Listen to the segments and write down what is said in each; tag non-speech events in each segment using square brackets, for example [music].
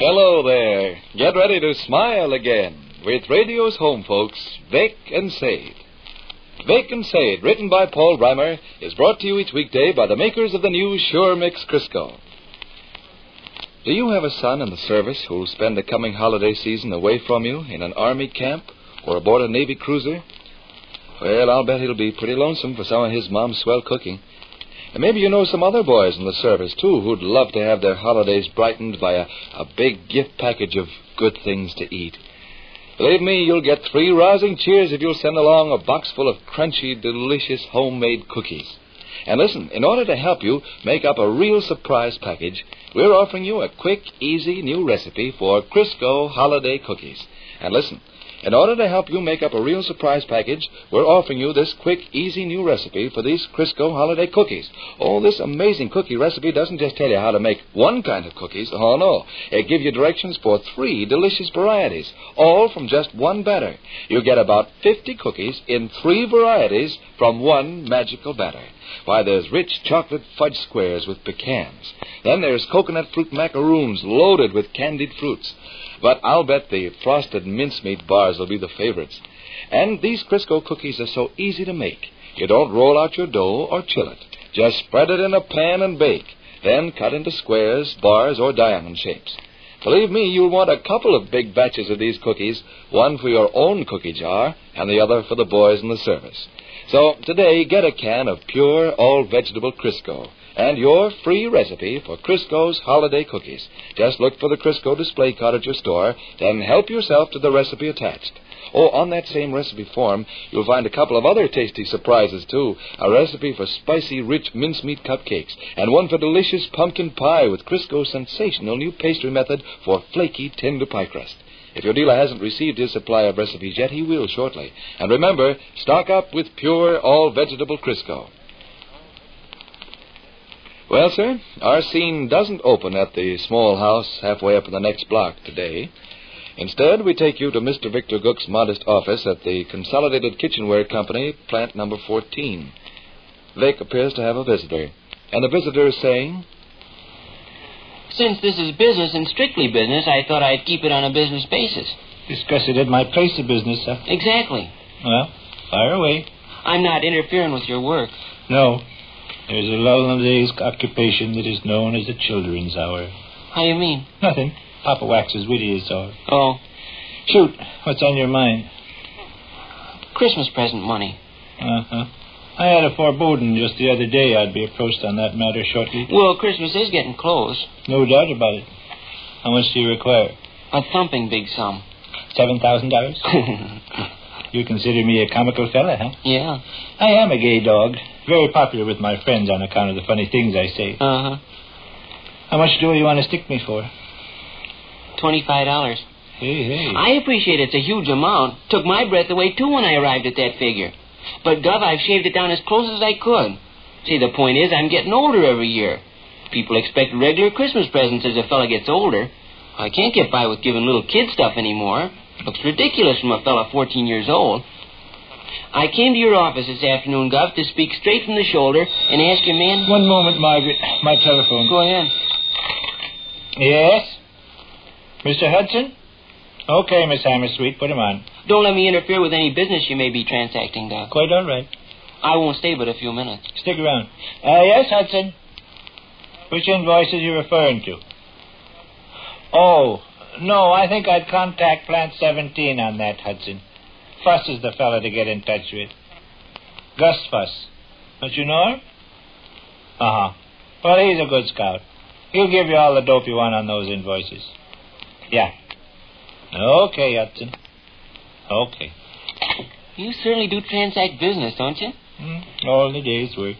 Hello there. Get ready to smile again with radio's home folks, Vic and Sade. Vic and Sade, written by Paul Rhymer, is brought to you each weekday by the makers of the new Sure Mix Crisco. Do you have a son in the service who'll spend the coming holiday season away from you in an army camp or aboard a Navy cruiser? Well, I'll bet he'll be pretty lonesome for some of his mom's swell cooking. And maybe you know some other boys in the service, too, who'd love to have their holidays brightened by a, a big gift package of good things to eat. Believe me, you'll get three rousing cheers if you'll send along a box full of crunchy, delicious homemade cookies. And listen, in order to help you make up a real surprise package, we're offering you a quick, easy new recipe for Crisco holiday cookies. And listen, in order to help you make up a real surprise package, we're offering you this quick, easy new recipe for these Crisco holiday cookies. Oh, this amazing cookie recipe doesn't just tell you how to make one kind of cookies. Oh, no. It gives you directions for three delicious varieties, all from just one batter. You get about 50 cookies in three varieties from one magical batter. Why, there's rich chocolate fudge squares with pecans. Then there's coconut fruit macaroons loaded with candied fruits. But I'll bet the frosted mincemeat bars will be the favorites. And these Crisco cookies are so easy to make. You don't roll out your dough or chill it. Just spread it in a pan and bake. Then cut into squares, bars, or diamond shapes. Believe me, you'll want a couple of big batches of these cookies, one for your own cookie jar and the other for the boys in the service. So today, get a can of pure, all vegetable Crisco and your free recipe for Crisco's holiday cookies. Just look for the Crisco display card at your store, then help yourself to the recipe attached. Oh, on that same recipe form, you'll find a couple of other tasty surprises, too. A recipe for spicy, rich mincemeat cupcakes, and one for delicious pumpkin pie with Crisco's sensational new pastry method for flaky, tender pie crust. If your dealer hasn't received his supply of recipes yet, he will shortly. And remember, stock up with pure, all vegetable Crisco. Well, sir, our scene doesn't open at the small house halfway up in the next block today. Instead, we take you to Mr. Victor Gook's modest office at the Consolidated Kitchenware Company, plant number 14. Vic appears to have a visitor, and the visitor is saying, Since this is business and strictly business, I thought I'd keep it on a business basis. Discuss it at my place of business, sir. Exactly. Well, fire away. I'm not interfering with your work. No. There's a lull in the day's occupation that is known as the children's hour. How do you mean? Nothing. Papa waxes witty is all. Oh, Shoot. What's on your mind? Christmas present money. Uh-huh. I had a foreboding just the other day I'd be approached on that matter shortly. Well, Christmas is getting close. No doubt about it. How much do you require? A thumping big sum. Seven thousand dollars? [laughs] You consider me a comical fella, huh? yeah. I am a gay dog. Very popular with my friends on account of the funny things I say. Uh huh. How much do you want to stick me for? Twenty-five dollars. Hey, hey. I appreciate it's a huge amount. Took my breath away too when I arrived at that figure. But Gov, I've shaved it down as close as I could. See, the point is, I'm getting older every year. People expect regular Christmas presents as a fella gets older. I can't get by with giving little kid stuff anymore. Looks ridiculous from a fella 14 years old. I came to your office this afternoon, Gov, to speak straight from the shoulder and ask your man. One moment, Margaret. My telephone. Go ahead. Yes? Mr. Hudson? Okay, Miss Hammersweet, put him on. Don't let me interfere with any business you may be transacting, Gov. Quite all right. I won't stay but a few minutes. Stick around. Uh, yes, Hudson? Which invoice are you referring to? Oh, no, I think I'd contact Plant 17 on that, Hudson. Fuss is the fellow to get in touch with. Gus Fuss. Don't you know him? Uh-huh. Well, he's a good scout. He'll give you all the dope you want on those invoices. Yeah. Okay, Hudson. Okay. You certainly do transact business, don't you? Hmm, all the day's work.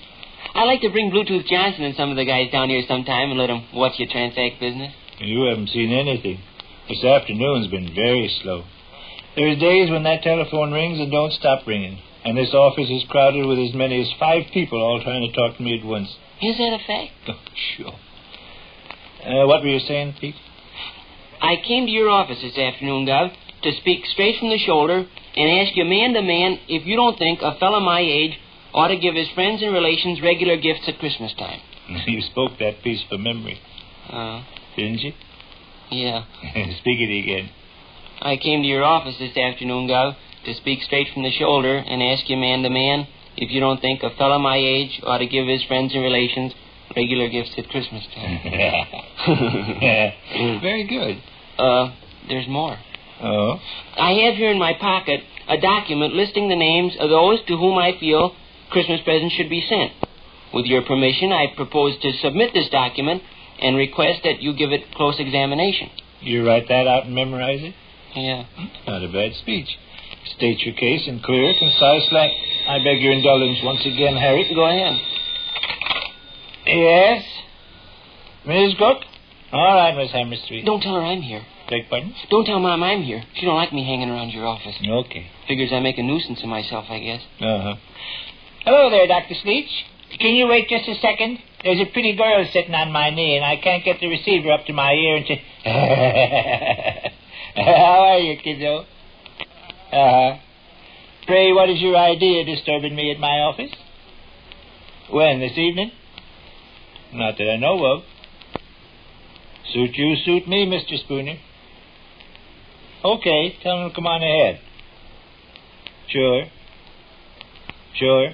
I'd like to bring Bluetooth Johnson and some of the guys down here sometime and let them watch you transact business. You haven't seen anything. This afternoon's been very slow. There's days when that telephone rings and don't stop ringing. And this office is crowded with as many as five people all trying to talk to me at once. Is that a fact? [laughs] Oh, sure. Uh, what were you saying, Pete? I came to your office this afternoon, Gov, to speak straight from the shoulder and ask you man to man if you don't think a fellow my age ought to give his friends and relations regular gifts at Christmas time. [laughs] You spoke that piece from memory, Uh, didn't you? Yeah. [laughs] Speak it again. I came to your office this afternoon, Gov, to speak straight from the shoulder and ask you man to man if you don't think a fellow my age ought to give his friends and relations regular gifts at Christmas time. [laughs] Very good. uh, there's more. Oh? I have here in my pocket a document listing the names of those to whom I feel Christmas presents should be sent. With your permission, I propose to submit this document and request that you give it close examination. You write that out and memorize it? Yeah. Not a bad speech. State your case in clear, concise like. I beg your indulgence once again, Harry. Go ahead. Yes? Miss Gook? All right, Miss Hammersweet. Don't tell her I'm here. Beg pardon? Don't tell Mom I'm here. She don't like me hanging around your office. Okay. Figures I make a nuisance of myself, I guess. Uh-huh. Hello there, Dr. Sleech. Can you wait just a second? There's a pretty girl sitting on my knee, and I can't get the receiver up to my ear and say, [laughs] How are you, kiddo? Uh-huh. Pray, what is your idea disturbing me at my office? When, this evening? Not that I know of. Suit you, suit me, Mr. Spooner. Okay, tell him to come on ahead. Sure. Sure.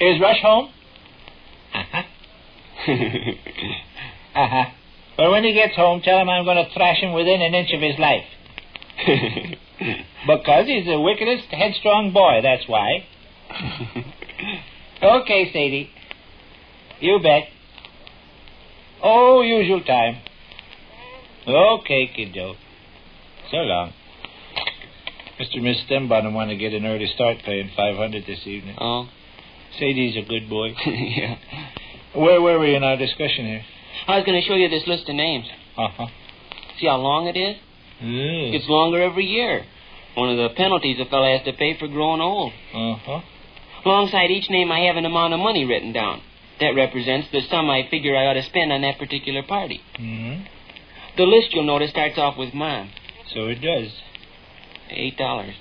Is Rush home? Uh-huh. [laughs] Uh-huh. Well, when he gets home, tell him I'm going to thrash him within an inch of his life. [laughs] Because he's the wickedest, headstrong boy, that's why. [laughs] Okay, Sadie. You bet. Oh, usual time. Okay, kiddo. So long. Mr. and Miss Stembottom want to get an early start paying 500 this evening. oh? Sadie's a good boy. [laughs] yeah. Where were we in our discussion here? I was going to show you this list of names. Uh-huh. See how long it is? Mm. It gets longer every year. One of the penalties a fellow has to pay for growing old. Uh-huh. Alongside each name, I have an amount of money written down. That represents the sum I figure I ought to spend on that particular party. Mm-hmm. The list, you'll notice, starts off with mine. So it does. Eight dollars.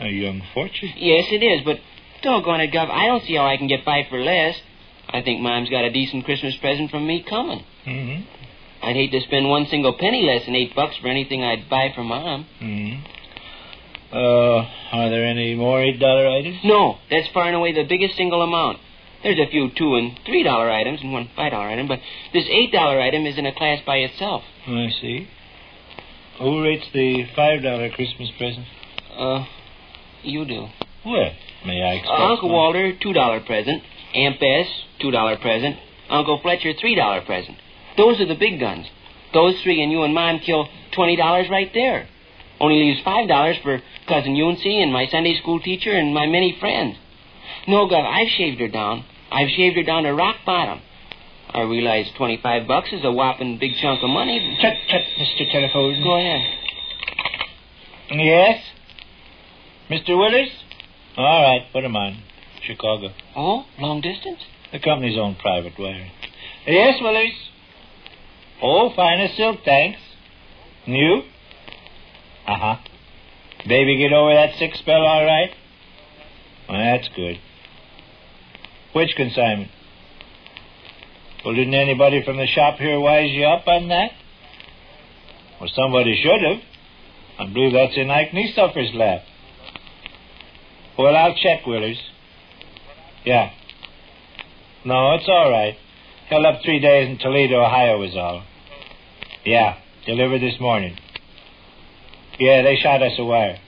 A young fortune. Yes, it is, but doggone it, Gov, I don't see how I can get five for less. I think Mom's got a decent Christmas present from me coming. Mm-hmm. I'd hate to spend one single penny less than eight bucks for anything I'd buy for Mom. Mm-hmm. Uh, are there any more eight dollar items? No, that's far and away the biggest single amount. There's a few two and three dollar items and one five dollar item, but this eight dollar item is in a class by itself. I see. Who rates the five dollar Christmas present? Uh, you do. Well, may I Uh, expect Uncle one? Walter, two dollar present. Aunt Bess, two dollar present. Uncle Fletcher, three dollar present. Those are the big guns. Those three and you and Mom kill twenty dollars right there. Only leaves five dollars for cousin Euncie and my Sunday school teacher and my many friends. No, Gov, I've shaved her down. I've shaved her down to rock bottom. I realize twenty-five bucks is a whopping big chunk of money. Tut, tut, Mr. Telephone. Go ahead. Yes? Mr. Willers? All right, put him on. Chicago. Oh, long distance? The company's own private wiring. Yes, Willis. Oh, fine as silk, thanks. And you? Uh-huh. Baby get over that sick spell all right? Well, that's good. Which consignment? Well, didn't anybody from the shop here wise you up on that? Well, somebody should have. I believe that's in Ike Kneesuffer's lap. Well, I'll check, Willers. Yeah. No, it's all right. Held up three days in Toledo, Ohio was all. Yeah, delivered this morning. Yeah, they shot us a wire.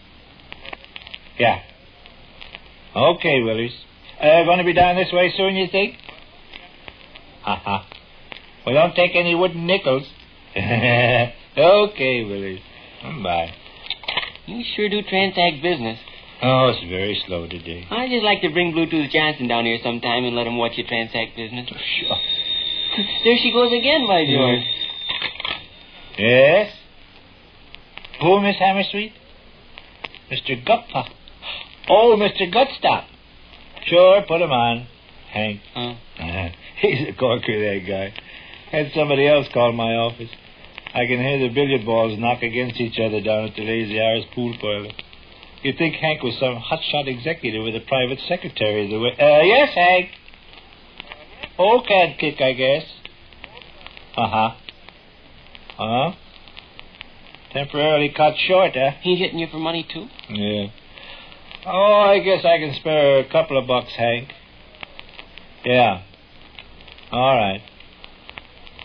Yeah. Okay, Willers. Uh, going to be down this way soon, you think? Uh-huh. We don't take any wooden nickels. [laughs] okay, Willers. Bye. You sure do transact business. Oh, it's very slow today. I'd just like to bring Bluetooth Johnson down here sometime and let him watch you transact business. Oh, sure. there she goes again, by George. Mm. Yes? Who, Miss Hammersweet? Mr. Gutpa. Oh, Mr. Gutstop. Sure, put him on. Hank. Oh. [laughs] He's a corker, that guy. Had somebody else call my office. I can hear the billiard balls knock against each other down at the Lazy Hours pool parlor. You'd think Hank was some hotshot executive with a private secretary. The way. Uh, yes, Hank. Old cat kick, I guess. Uh huh. Uh huh. Temporarily cut short, huh? He hitting you for money, too? Yeah. Oh, I guess I can spare a couple of bucks, Hank. Yeah. All right.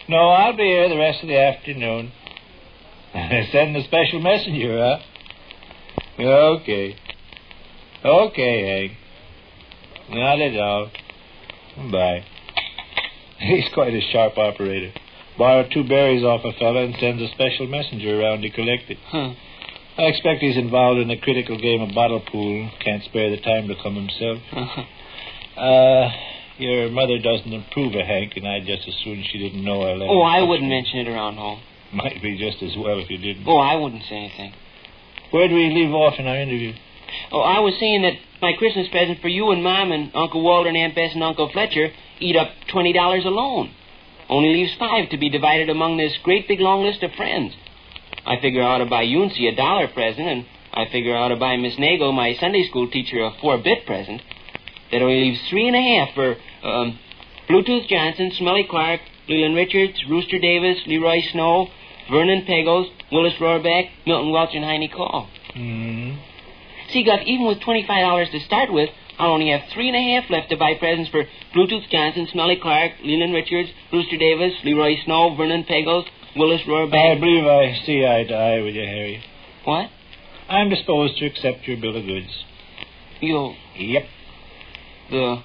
No, I'll be here the rest of the afternoon. [laughs] Send a special messenger, huh? Okay. Okay, Hank. Not at all. Bye. He's quite a sharp operator. Borrowed two berries off a fella and sends a special messenger around to collect it. Huh. I expect he's involved in a critical game of bottle pool. Can't spare the time to come himself. Uh, your mother doesn't approve of Hank, and I'd just as soon she didn't know I let oh, I wouldn't me. mention it around home. Might be just as well if you didn't. Oh, I wouldn't say anything. Where do we leave off in our interview? Oh, I was saying that my Christmas present for you and Mom and Uncle Walter and Aunt Bess and Uncle Fletcher eat up twenty dollars alone. Only leaves five to be divided among this great big long list of friends. I figure I ought to buy Yuncy a dollar present, and I figure I ought to buy Miss Nago, my Sunday school teacher, a four-bit present. That only leaves three and a half for um, Bluetooth Johnson, Smelly Clark, Leland Richards, Rooster Davis, Leroy Snow, Vernon Pagos, Willis Rohrbeck, Milton Welch, and Heine Call. Hmm. See, Guff, even with twenty-five dollars to start with, I'll only have three and a half left to buy presents for Bluetooth Johnson, Smelly Clark, Leland Richards, Rooster Davis, Leroy Snow, Vernon Pagos, Willis I believe I see eye to eye with you, Harry. What? I'm disposed to accept your bill of goods. You'll. Yep. the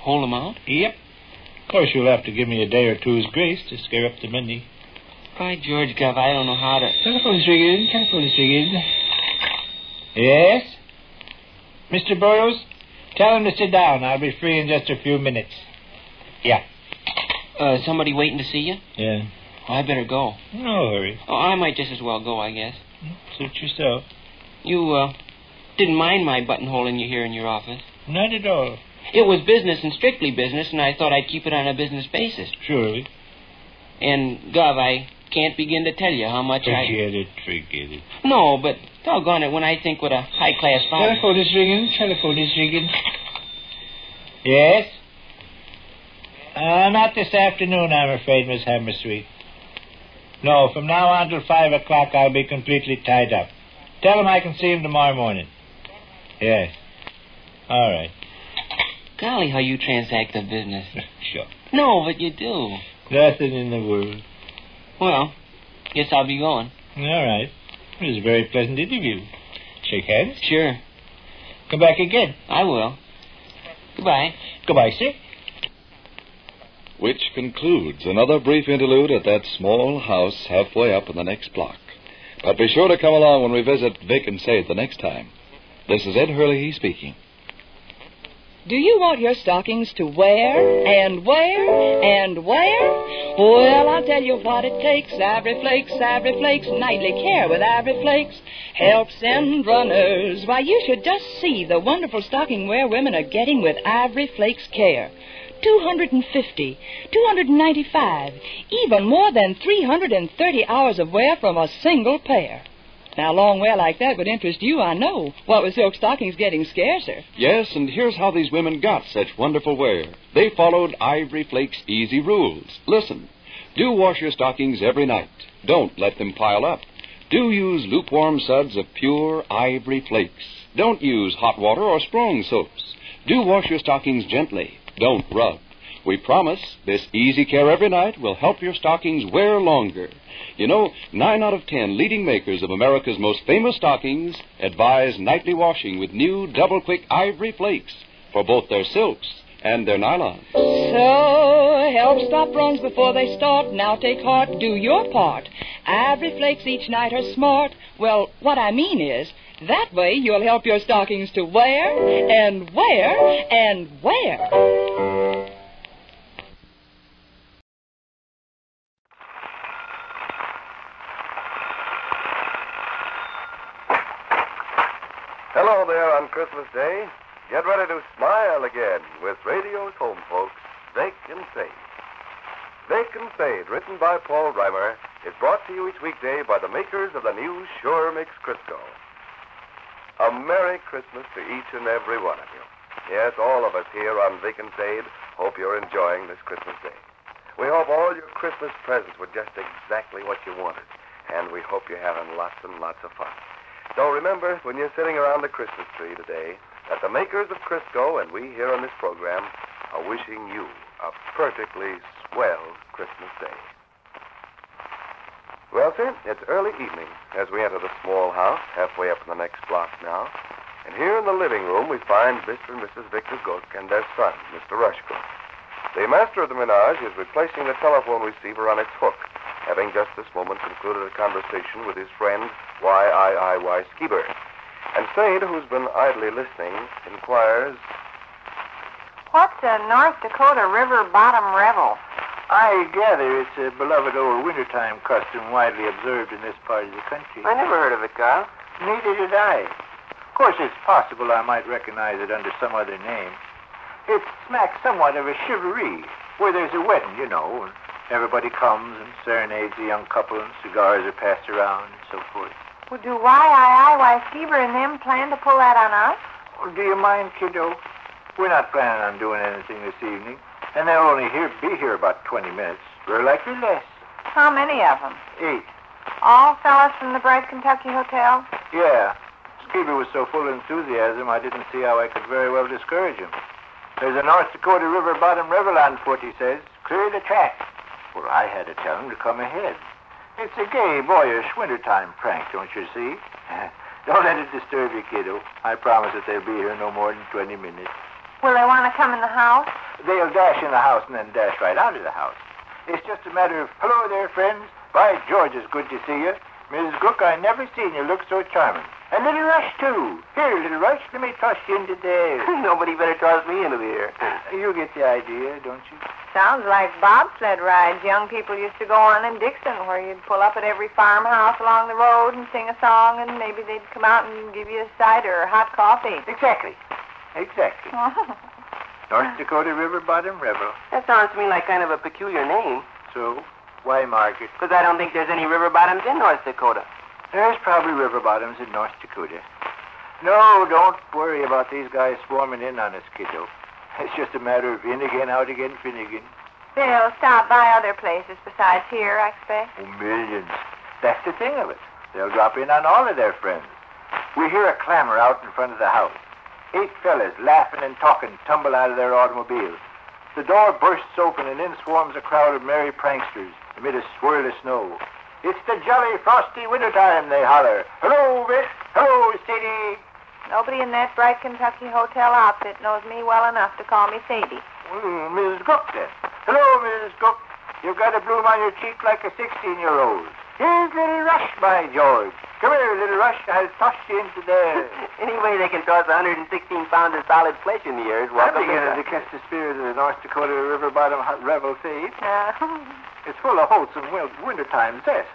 whole amount? Yep. Of course, you'll have to give me a day or two's grace to scare up the money. By George, Gov, I don't know how to. Telephone's ringing. Telephone's ringing. Yes? Mr. Burrows, tell him to sit down. I'll be free in just a few minutes. Yeah. Uh, somebody waiting to see you? Yeah. Oh, I better go. No hurry. Oh, I might just as well go, I guess. Suit yourself. You, uh, didn't mind my buttonholing you here in your office. Not at all. It was business and strictly business, and I thought I'd keep it on a business basis. Surely. And, Gov, I can't begin to tell you how much I. Forget it. Forget it. No, but doggone it, when I think what a high class father. Telephone is ringing. Telephone is ringing. Yes? Uh, not this afternoon, I'm afraid, Miss Hammersweet. No, from now on till five o'clock, I'll be completely tied up. Tell him I can see him tomorrow morning. Yes. All right. Golly, how you transact the business. [laughs] sure. No, but you do. Nothing in the world. Well, guess I'll be going. All right. It was a very pleasant interview. Shake hands. Sure, Come back again. I will. Goodbye. Goodbye, sir. Which concludes another brief interlude at that small house halfway up in the next block. But be sure to come along when we visit Vic and Say the next time. This is Ed Herlihy speaking. Do you want your stockings to wear and wear and wear? Well, I'll tell you what it takes. Ivory Flakes, Ivory Flakes, nightly care with Ivory Flakes helps end runners. Why, you should just see the wonderful stocking wear women are getting with Ivory Flakes care. 250, 295, even more than 330 hours of wear from a single pair. Now, long wear like that would interest you, I know. What with silk stockings getting scarcer. Yes, and here's how these women got such wonderful wear. They followed Ivory Flake's easy rules. Listen, do wash your stockings every night. Don't let them pile up. Do use lukewarm suds of pure ivory flakes. Don't use hot water or strong soaps. Do wash your stockings gently. Don't rub. We promise this easy care every night will help your stockings wear longer. You know, nine out of ten leading makers of America's most famous stockings advise nightly washing with new double quick ivory flakes for both their silks and their nylons. So, help stop runs before they start. Now take heart, do your part. Ivory flakes each night are smart. Well, what I mean is, that way you'll help your stockings to wear and wear and wear. There on Christmas Day. Get ready to smile again with radio's home folks, Vic and Sade. Vic and written by Paul Rhymer, is brought to you each weekday by the makers of the new Sure Mix Crisco. A Merry Christmas to each and every one of you. Yes, all of us here on Vic and hope you're enjoying this Christmas Day. We hope all your Christmas presents were just exactly what you wanted. and we hope you're having lots and lots of fun. So remember, when you're sitting around the Christmas tree today, that the makers of Crisco and we here on this program are wishing you a perfectly swell Christmas day. Well, sir, it's early evening as we enter the small house halfway up in the next block now. And here in the living room, we find Mr. and Mrs. Victor Gook and their son, Mr. Rush Gook. The master of the menage is replacing the telephone receiver on its hook, having just this moment concluded a conversation with his friend, Y.I.I.Y. Skeeber. And Sade, who's been idly listening, inquires, What's a North Dakota River Bottom Revel? I gather it's a beloved old wintertime custom widely observed in this part of the country. I never heard of it, Carl. Neither did I. Of course, it's possible I might recognize it under some other name. It smacks somewhat of a chivalry, where there's a wedding, you know, and everybody comes and serenades the young couple, and cigars are passed around, and so forth. Well, do Y-I-I-Y Skeeber and them plan to pull that on us? Oh, do you mind, kiddo? We're not planning on doing anything this evening, and they'll only here, be here about 20 minutes. We're likely less. How many of them? Eight. All fellas from the Bright Kentucky Hotel? Yeah. Skeever was so full of enthusiasm, I didn't see how I could very well discourage him. There's a North Dakota River bottom Riverland on foot, he says. Clear the track. Well, I had to tell him to come ahead. It's a gay, boyish wintertime prank, don't you see? [laughs] don't let it disturb you, kiddo. I promise that they'll be here no more than 20 minutes. Will they want to come in the house? They'll dash in the house and then dash right out of the house. It's just a matter of, hello there, friends. By George, it's good to see you. Mrs. Gook, I never seen you look so charming. And Little Rush, too. Here, Little Rush, let me toss you into there. [laughs] Nobody better toss me into the air. [laughs] you get the idea, don't you? Sounds like bobsled rides young people used to go on in Dixon, where you'd pull up at every farmhouse along the road and sing a song, and maybe they'd come out and give you a cider or hot coffee. Exactly. Exactly. [laughs] Oh. North Dakota River Bottom Revel. That sounds to me like kind of a peculiar name. So, why Margaret? Because I don't think there's any river bottoms in North Dakota. There's probably river bottoms in North Dakota. No, don't worry about these guys swarming in on us, kiddo. [laughs] It's just a matter of in again, out again, Finnegan. They'll stop by other places besides here, I expect. Oh, millions. That's the thing of it. They'll drop in on all of their friends. We hear a clamor out in front of the house. Eight fellas, laughing and talking, tumble out of their automobiles. The door bursts open, and in swarms a crowd of merry pranksters amid a swirl of snow. It's the jolly, frosty wintertime, they holler. Hello, Vic. Hello, Sadie. Nobody in that Bright Kentucky Hotel outfit knows me well enough to call me Sadie. Mm, Mrs. Gook, then. Hello, Mrs. Gook. You've got a bloom on your cheek like a 16-year-old. Here's Little Rush, by George. Come here, Little Rush. I'll toss you into there. [laughs] Anyway, they can toss 116 pounds of solid flesh in the air. is I'm beginning to catch the spirit of the North Dakota River Bottom hot revel Sade. It's full of wholesome wintertime zest.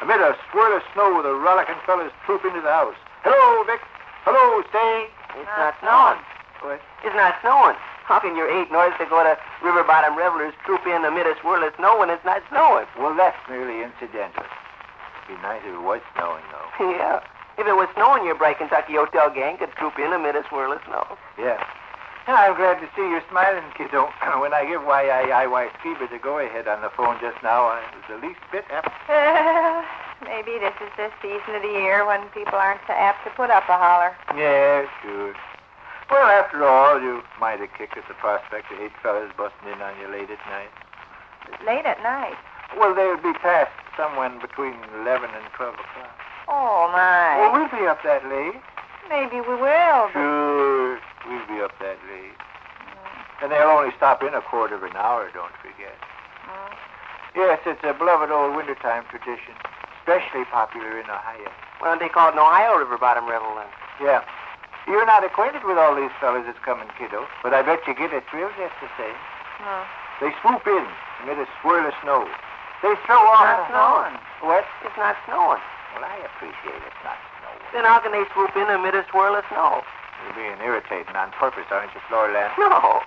Amid a swirl of snow, the rollicking fellas troop into the house. Hello, Vic. Hello, Sade. It's not snowing. What? It's not snowing. How can your eight North Dakota river bottom revelers troop in amid a swirl of snow when it's not snowing? Well, that's merely incidental. Be nice if it was snowing, though. [laughs] yeah. If it was snowing, your Bright Kentucky Hotel gang could troop in amid a swirl of snow. Yeah. I'm glad to see you're smiling, kiddo. [clears throat] when I give Y-I-I-Y Skeeber the go-ahead on the phone just now, I was the least bit apt. well, maybe this is the season of the year when people aren't so apt to put up a holler. Yeah, sure. Well, after all, you might have kicked at the prospect of eight fellas busting in on you late at night. Late at night. Well, they would be past somewhere between 11 and 12 o'clock. Oh, my. Well, we'll be up that late. Maybe we will. But... Sure, we'll be up that late. And they'll only stop in a quarter of an hour, don't forget. Mm. Yes, it's a beloved old wintertime tradition, especially popular in Ohio. Why don't they call it an Ohio river bottom revel then? Yeah. You're not acquainted with all these fellas that's coming, kiddo, but I bet you get a thrill just the same. No. They swoop in amid a swirl of snow. They throw off. Not snowing. What? It's not snowing. Well, I appreciate it's not snowing. Then how can they swoop in amid a swirl of snow? You're being irritating on purpose, aren't you, Floorland? No.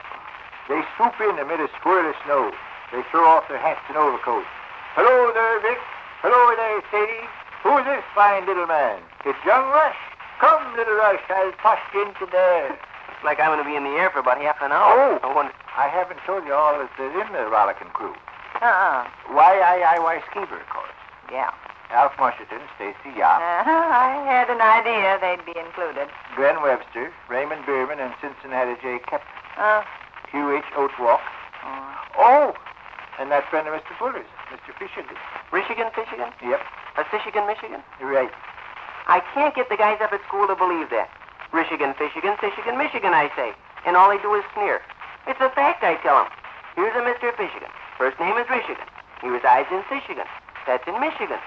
They swoop in amid a swirl of snow. They throw off their hats and overcoats. Hello there, Vic. Hello there, Sadie. Who's this fine little man? It's young Rush. Come, little Rush. I'll toss you into there. It's like I'm going to be in the air for about half an hour. Oh. I wonder... I haven't told you all that's in the rollicking crew. Uh-uh. Y-I-I-Y Skeever, of course. Yeah. Alf Musherton, Stacy Yop, Uh-huh. I had an idea they'd be included. Glenn Webster, Raymond Berman, and Cincinnati J. Kep, Uh, Hugh H. Oatwalk. oh. Oh, and that friend of Mr. Fuller's, Mr. Fisherton. Michigan, Michigan? Yep, Uh, Michigan, Michigan? right. I can't get the guys up at school to believe that. Michigan, Michigan, Michigan, Michigan, I say. And all they do is sneer. It's a fact, I tell them. Here's a Mr. Fishigan. First name is Michigan. He resides in Michigan. That's in Michigan.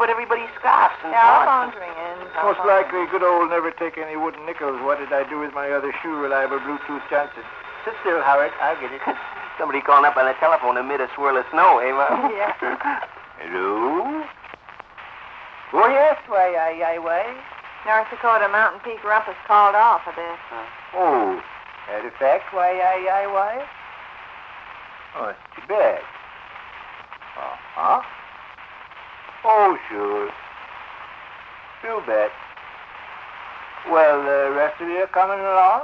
But everybody scoffs and Telephone's taunts. ringing. Most Telephone. likely, good old never take any wooden nickels. What did I do with my other shoe, reliable Bluetooth Johnson? Sit still, Howard. I'll get it. [laughs] Somebody calling up on the telephone amid a swirl of snow, eh, Mom? [laughs] Yeah. [laughs] Hello? Oh, yes, why, I, I, why? North Dakota Mountain Peak Rumpus called off of this. Oh, that a fact, why, I, I, why? Oh, it's too bad. Uh-huh. Oh, sure. You bet. Well, the rest of you are coming along?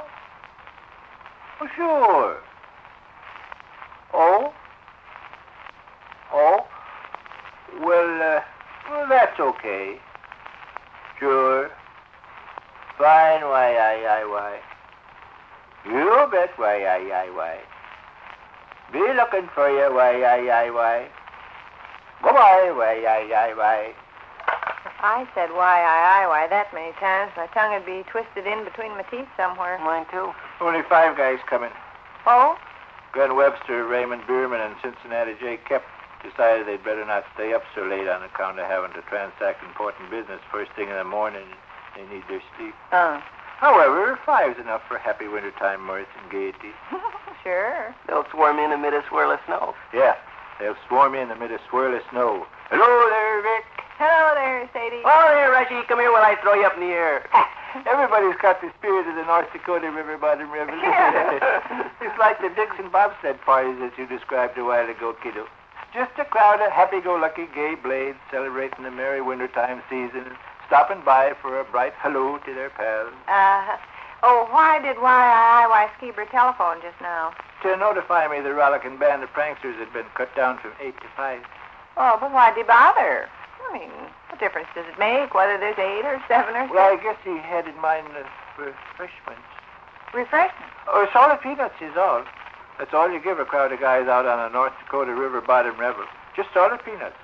Oh, sure. Oh? Oh? Well, uh, well, that's okay. Sure. Fine, why, I, I, why. You bet, why, I, I, why. Be looking for you, why, I, I, why. Goodbye, why, I, I, why. If I said why, I, I, why that many times, my tongue would be twisted in between my teeth somewhere. Mine, too. Only five guys coming. Oh? Glenn Webster, Raymond Bierman, and Cincinnati J. Kep decided they'd better not stay up so late on account of having to transact important business first thing in the morning. They need their sleep. Uh. However, five's enough for happy wintertime mirth and gaiety. [laughs] sure. They'll swarm in amid a swirl of snow. Yeah, they'll swarm in amid a swirl of snow. Hello there, Vic. Hello there, Sadie. Oh, here, Reggie, come here while I throw you up in the air. [laughs] Everybody's got the spirit of the North Dakota River Bottom Revolution. [laughs] it's like the Dixon bobsled parties that you described a while ago, kiddo. Just a crowd of happy-go-lucky gay blades celebrating the merry wintertime season, stopping by for a bright hello to their pals. Uh, oh, why did why, I, I, why Skeeber telephone just now? To notify me the rollicking band of pranksters had been cut down from eight to five. Oh, but why'd he bother? I mean, what difference does it make whether there's eight or seven or Well, I guess he had in mind uh, refreshments. Refreshment. Oh, salted peanuts is all. That's all you give a crowd of guys out on a North Dakota River bottom revel. Just salted peanuts.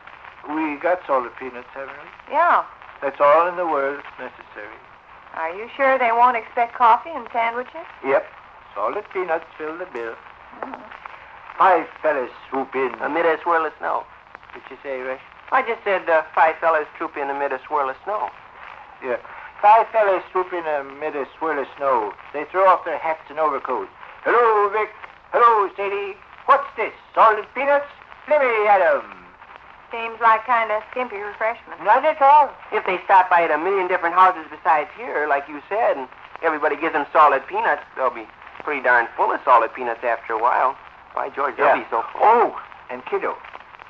We got salted peanuts, haven't we? Yeah. That's all in the world that's necessary. Are you sure they won't expect coffee and sandwiches? Yep. Salted peanuts fill the bill. Five fellas swoop in. Amid a swirl of snow. What'd you say, Rex? I just said uh, five fellas troop in amid a swirl of snow. Yeah. Five fellas swoop in amid a swirl of snow. They throw off their hats and overcoats. Hello, Vic. Hello, Sadie. What's this? Salted peanuts? At 'em. Seems like kind of skimpy refreshment. Not at all. If they stop by at a million different houses besides here, like you said, and everybody gives them solid peanuts, they'll be pretty darn full of solid peanuts after a while. By George, they'll Yeah. be so full. Oh, and kiddo,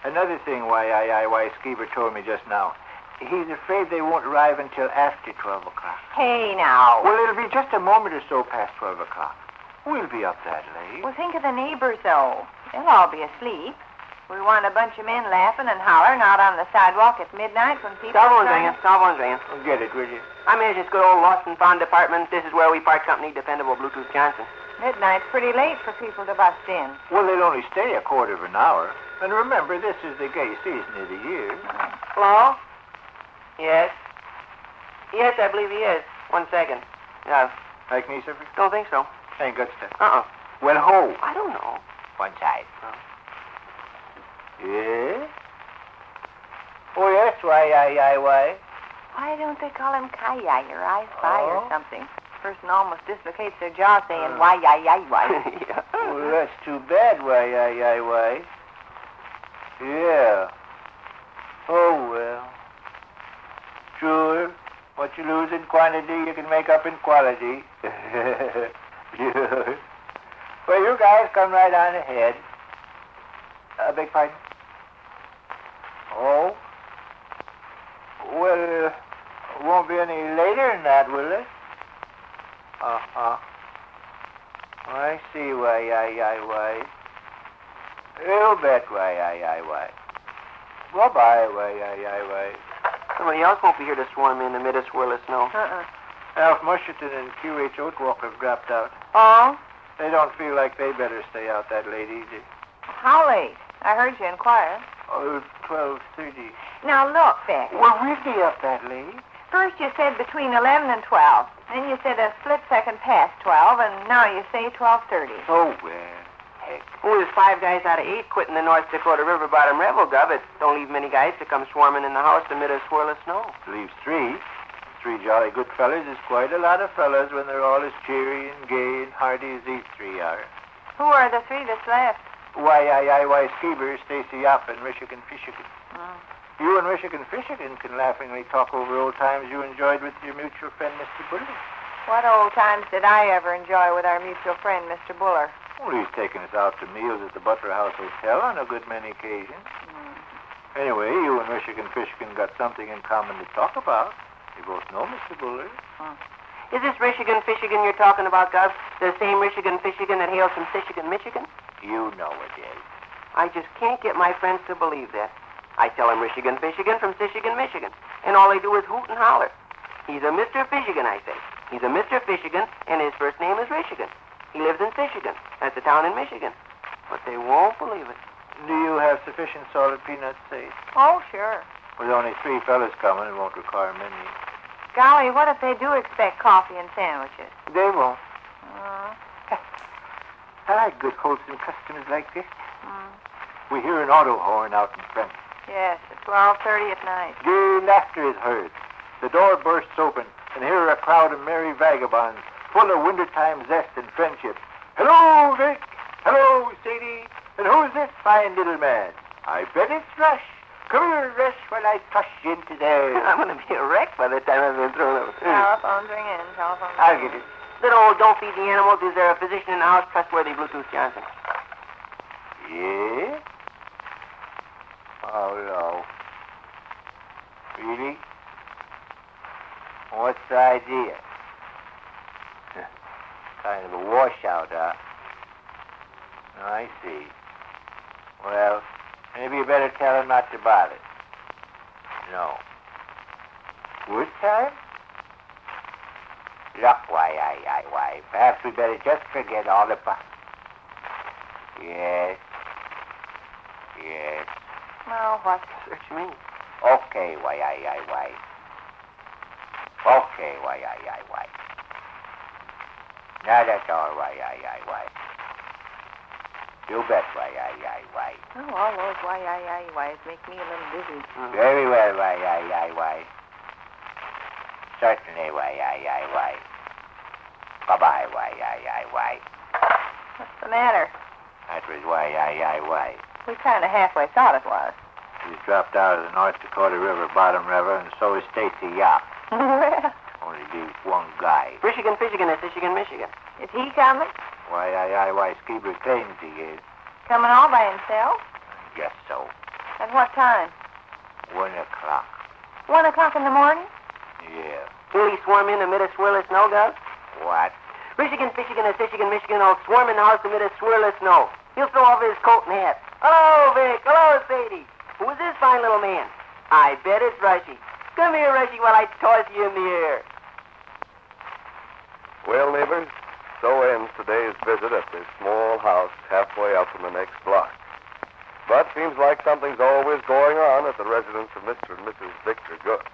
another thing why I, I why Skeever told me just now. He's afraid they won't arrive until after twelve o'clock. Hey, now. Well, it'll be just a moment or so past twelve o'clock. We'll be up that late. Well, think of the neighbors, though. They'll all be asleep. We want a bunch of men laughing and hollering out on the sidewalk at midnight when people Cell are phone's trying ringing. Cell phone's get it, will you? I manage this good old lost and found department. This is where we part company, dependable Bluetooth Johnson. Midnight's pretty late for people to bust in. Well, they'll only stay a quarter of an hour. And remember, this is the gay season of the year. Hello? Yes. Yes, I believe he is. One second. Yeah, Like me, sir? don't think so. Ain't good stuff. Uh-uh. Well, who? I don't know. One side. Oh. Yes? Oh, yes, why, I, I, why? Why don't they call him Kayai or I Spy Oh. or something? Person almost dislocates their jaw saying Uh. why, yai, yai, why. [laughs] yeah. Well, that's too bad, why, I, I, why? Yeah. Oh, well. Sure. What you lose in quantity, you can make up in quality. [laughs] sure. Well, you guys come right on ahead. Uh, beg pardon? Oh? Well, uh, won't be any later than that, will it? Uh-huh. I see why, I, I, why. You bet why, I, I, why. Bye-bye, why, I, I, why. Somebody else won't be here to swarm in amid a swirl of snow. Uh-uh. Alf Musherton and QH Oatwalker have dropped out. Oh? They don't feel like they better stay out that late either. How late? I heard you inquire. Oh, twelve thirty. Now, look, Vic. Well, we'll be up that late. First you said between 11 and 12. Then you said a split second past 12, and now you say 12.30. Oh, well, heck. Well, there's five guys out of eight quitting the North Dakota River Bottom Revel, Gov. It don't leave many guys to come swarming in the house amid a swirl of snow. Leaves three. Three jolly good fellas is quite a lot of fellas when they're all as cheery and gay and hearty as these three are. Who are the three that's left? Why, I, I, why, Skeeber, Stacy Yop, and Michigan Fishigan. Mm. You and Michigan Fishigan can laughingly talk over old times you enjoyed with your mutual friend, Mr. Buller. What old times did I ever enjoy with our mutual friend, Mr. Buller? Well, he's taken us out to meals at the Butler House Hotel on a good many occasions. Anyway, you and Michigan Fishigan got something in common to talk about. You both know Mr. Buller. Is this Michigan Fishigan you're talking about, Gov? The same Michigan Fishigan that hails from Michigan, Michigan? You know it is. I just can't get my friends to believe that. I tell them Michigan Fishigan from Michigan, Michigan, and all they do is hoot and holler. He's a Mr. Fishigan, I say. He's a Mr. Fishigan, and his first name is Michigan. He lives in Fishigan. That's a town in Michigan. But they won't believe it. Do you have sufficient salted peanuts, say? Oh, sure. With only three fellas coming, it won't require many. Golly, what if they do expect coffee and sandwiches? They won't. I like good, wholesome customers like this. mm. We hear an auto horn out in front. Yes, at 12.30 at night. Gay laughter is heard. The door bursts open, and here are a crowd of merry vagabonds, full of wintertime zest and friendship. Hello, Vic. Hello, Sadie. And who's this fine little man? I bet it's Rush. Come here, Rush, while I toss you into there. [laughs] I'm going to be a wreck by the time I've been thrown over. [laughs] Telephone's ringing. Telephone's I'll get it. Little old don't feed the animals. Is there a physician in the house? Trustworthy Bluetooth Johnson. Yeah? Oh, no. Really? What's the idea? [laughs] kind of a washout, huh? Oh, I see. Well, maybe you better tell him not to bother. No. Good time? Look, why, I, I, why, perhaps we better just forget all about Yes. Yes. Well, what? Search me. Okay, why, I, I, why. Okay, why, I, I, why. Now that's all right, I, I, why. You bet, why, I, I, why. Oh, all those why, I, I, whys make me a little dizzy. Very well, why, I, I, why. Certainly, eh, why, I, I, why. Bye-bye, why, I, I, why. What's the matter? That was why, I, I, why. We kind of halfway thought it was. He's dropped out of the North Dakota River bottom river, and so is Stacy Yop. well, [laughs] Only leaves one guy. Michigan, Michigan, is Michigan, Michigan. is he coming? Why, I, I, why, Skeeber claims he is. Coming all by himself? Guess so. At what time? One o'clock. One o'clock in the morning? Yeah. Will he swarm in amid a swirl of snow, Gov? What? Michigan, Michigan, and Michigan, Michigan, all swarm in the house amid a swirl of snow. He'll throw off his coat and hat. Hello, Vic. Hello, Sadie. Who is this fine little man? I bet it's Rushy. Come here, Rushy, while I toss you in the air. Well, neighbors, so ends today's visit at this small house halfway up in the next block. But seems like something's always going on at the residence of Mr. and Mrs. Victor Gook.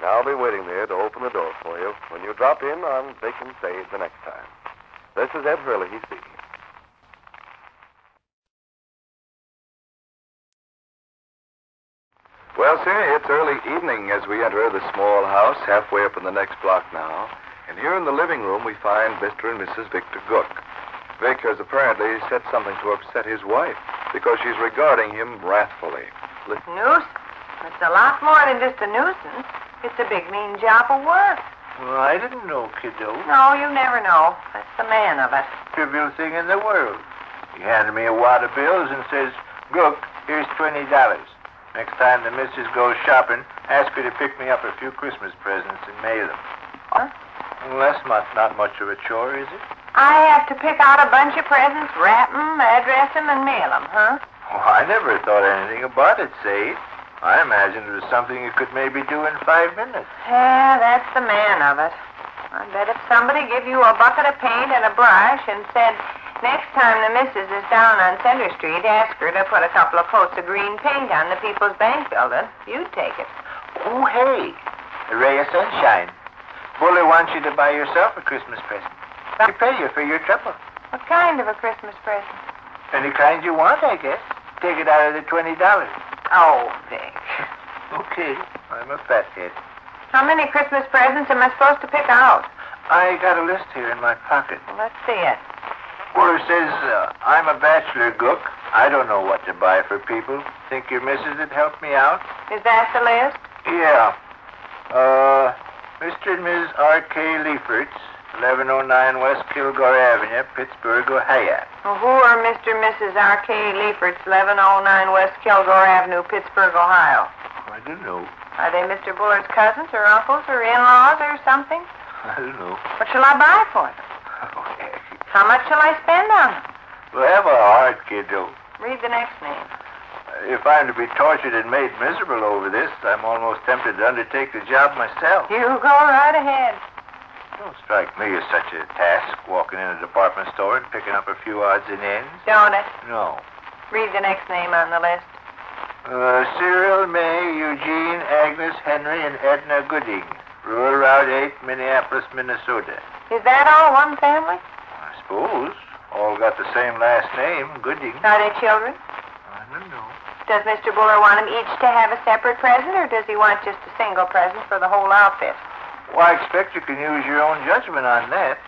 And I'll be waiting there to open the door for you when you drop in on Vic and Sade the next time. This is Ed Herlihy speaking. Well, sir, it's early evening as we enter the small house halfway up in the next block now. And here in the living room, we find Mr. and Mrs. Victor Gook. Vic has apparently said something to upset his wife because she's regarding him wrathfully. Listen. Nuisance. It's a lot more than just a nuisance. It's a big, mean job of work. Well, I didn't know, kiddo. No, you never know. That's the man of it. Trivial thing in the world. He handed me a wad of bills and says, Gook, here's twenty dollars. Next time the missus goes shopping, ask her to pick me up a few Christmas presents and mail them. Huh? Well, that's not, not much of a chore, is it? I have to pick out a bunch of presents, wrap 'em, address 'em, and mail mail 'em, huh? Oh, I never thought anything about it, say. I imagined it was something you could maybe do in five minutes. Yeah, that's the man of it. I bet if somebody give you a bucket of paint and a brush and said, next time the missus is down on Center Street, ask her to put a couple of coats of green paint on the People's Bank building, you'd take it. Oh, hey, a ray of sunshine. Buller wants you to buy yourself a Christmas present. He pay you for your trouble. What kind of a Christmas present? Any kind you want, I guess. Take it out of the twenty dollars. Oh, Vic. Okay, I'm a fathead. How many Christmas presents am I supposed to pick out? I got a list here in my pocket. Well, let's see it. Buller says uh, I'm a bachelor, Gook. I don't know what to buy for people. Think your missus would help me out? Is that the list? Yeah. Uh, Mr. and Ms. R.K. Leiferts, 1109 West Kilgore Avenue, Pittsburgh, Ohio. Well, who are Mr. and Mrs. R.K. Leiferts, 1109 West Kilgore Avenue, Pittsburgh, Ohio? I don't know. Are they Mr. Buller's cousins or uncles or in-laws or something? I don't know. What shall I buy for them? Heck. [laughs] How much shall I spend on them? Well, have a heart, kiddo. Read the next name. If I'm to be tortured and made miserable over this, I'm almost tempted to undertake the job myself. You go right ahead. Don't strike me as such a task, walking in a department store and picking up a few odds and ends. Don't it? No. Read the next name on the list. Uh, Cyril, May, Eugene, Agnes, Henry, and Edna Gooding. Rural Route 8, Minneapolis, Minnesota. Is that all one family? I suppose. All got the same last name, Gooding. Are they children? I don't know. Does Mr. Buller want them each to have a separate present, or does he want just a single present for the whole outfit? Well, I expect you can use your own judgment on that.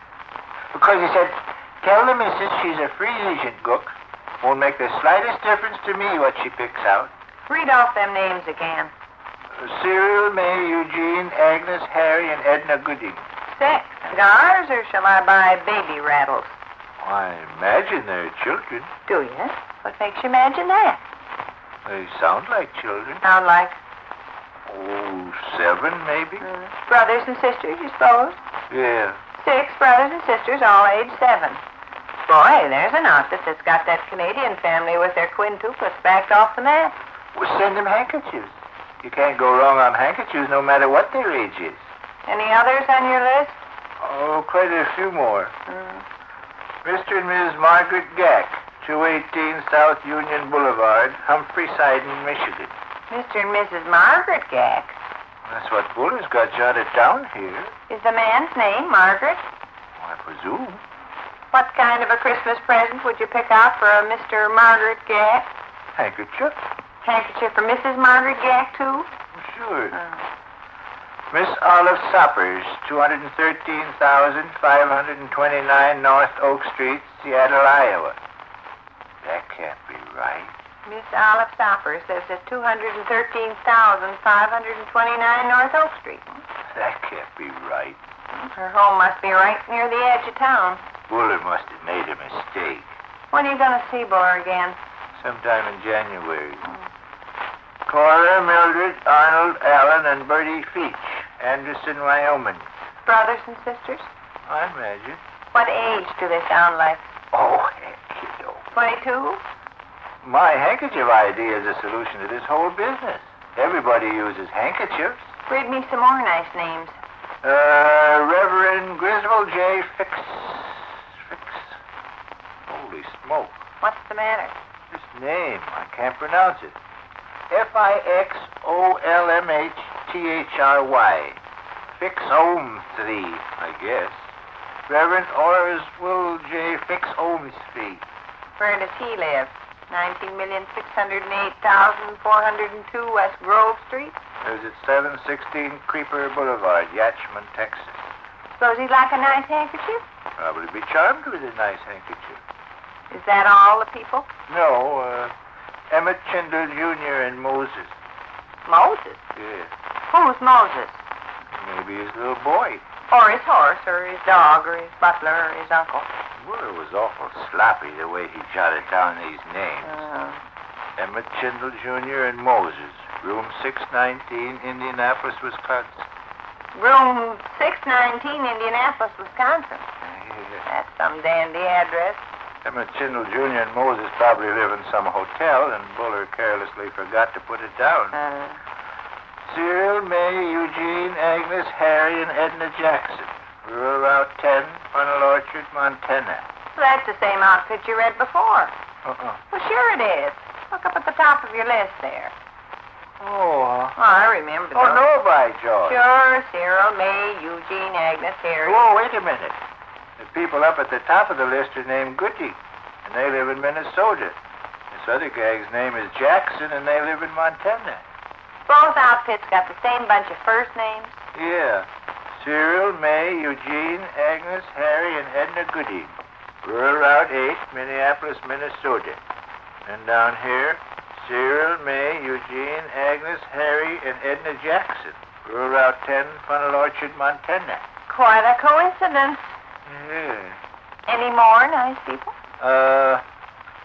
Because he said, tell the missus she's a free agent, Gook. Won't make the slightest difference to me what she picks out. Read off them names again. Uh, Cyril, May, Eugene, Agnes, Harry, and Edna Gooding. Six. Cigars, or shall I buy baby rattles? I imagine they're children. Do you? What makes you imagine that? They sound like children. Sound like Oh, seven, maybe? mm, brothers and sisters, you suppose? Yeah. Six brothers and sisters, all age seven. Boy, there's an outfit that's got that Canadian family with their quintuplets backed off the map. Well, send them handkerchiefs. You can't go wrong on handkerchiefs no matter what their age is. Any others on your list? Oh, quite a few more. Mm. Mr. and Ms. Margaret Gack, 218 South Union Boulevard, Humphrey Sidon, Michigan. Mr. and Mrs. Margaret Gack. That's what Buller's got jotted down here. Is the man's name Margaret? I presume. What kind of a Christmas present would you pick out for a Mr. Margaret Gack? Handkerchief? Handkerchief for Mrs. Margaret Gack, too? Sure. Oh. Miss Olive Soppers, 213,529 North Oak Street, Seattle, Iowa. That can't be right. Miss Olive Stopper says it's 213,529 North Oak Street. That can't be right. Her home must be right near the edge of town. Buller must have made a mistake. When are you going to see Buller again? Sometime in January. Cora, Mildred, Arnold, Allen, and Bertie Feach, Anderson, Wyoming. Brothers and sisters? I imagine. What age do they sound like? Oh, heck, kiddo. 22? My handkerchief idea is a solution to this whole business. Everybody uses handkerchiefs. Read me some more nice names. Uh, Reverend Griswold J. Fix. Fix. Holy smoke. What's the matter? This name, I can't pronounce it. F I X O L M H T H R Y. Fix Olmsby, I guess. Reverend Oswald J. Fix Olmsby. Where does he live? 19,608,402 West Grove Street? Lives at 716 Creeper Boulevard, Yatchman, Texas. Suppose he'd like a nice handkerchief? Probably be charmed with a nice handkerchief. Is that all the people? No, uh, Emmett Chindle Jr. and Moses. Moses. Yeah, Who's Moses? maybe his little boy. Or his horse, or his dog, or his butler, or his uncle. It was awful sloppy the way he jotted down these names. Uh, Emmett Chindle Jr. and Moses, room 619, Indianapolis, Wisconsin. room 619, Indianapolis, Wisconsin. Yeah. That's some dandy address. Emmett Chindle Jr. and Moses probably live in some hotel, and Buller carelessly forgot to put it down. Uh, Cyril, May, Eugene, Agnes, Harry, and Edna Jackson. Rural Route 10, Funnel Orchard, Montana. that's the same outfit you read before. Uh-uh. Well, sure it is. Look up at the top of your list there. Oh, uh, Oh, I remember oh, those. no, by George. Sure, Cyril, May, Eugene, Agnes, Harry. Oh, wait a minute. The people up at the top of the list are named Goody, and they live in Minnesota. This other gag's name is Jackson, and they live in Montana. Both outfits got the same bunch of first names. Yeah. Cyril, May, Eugene, Agnes, Harry, and Edna Goody. Rural Route 8, Minneapolis, Minnesota. And down here, Cyril, May, Eugene, Agnes, Harry, and Edna Jackson. Rural Route 10, Funnel Orchard, Montana. Quite a coincidence. Yeah. Any more nice people? Uh,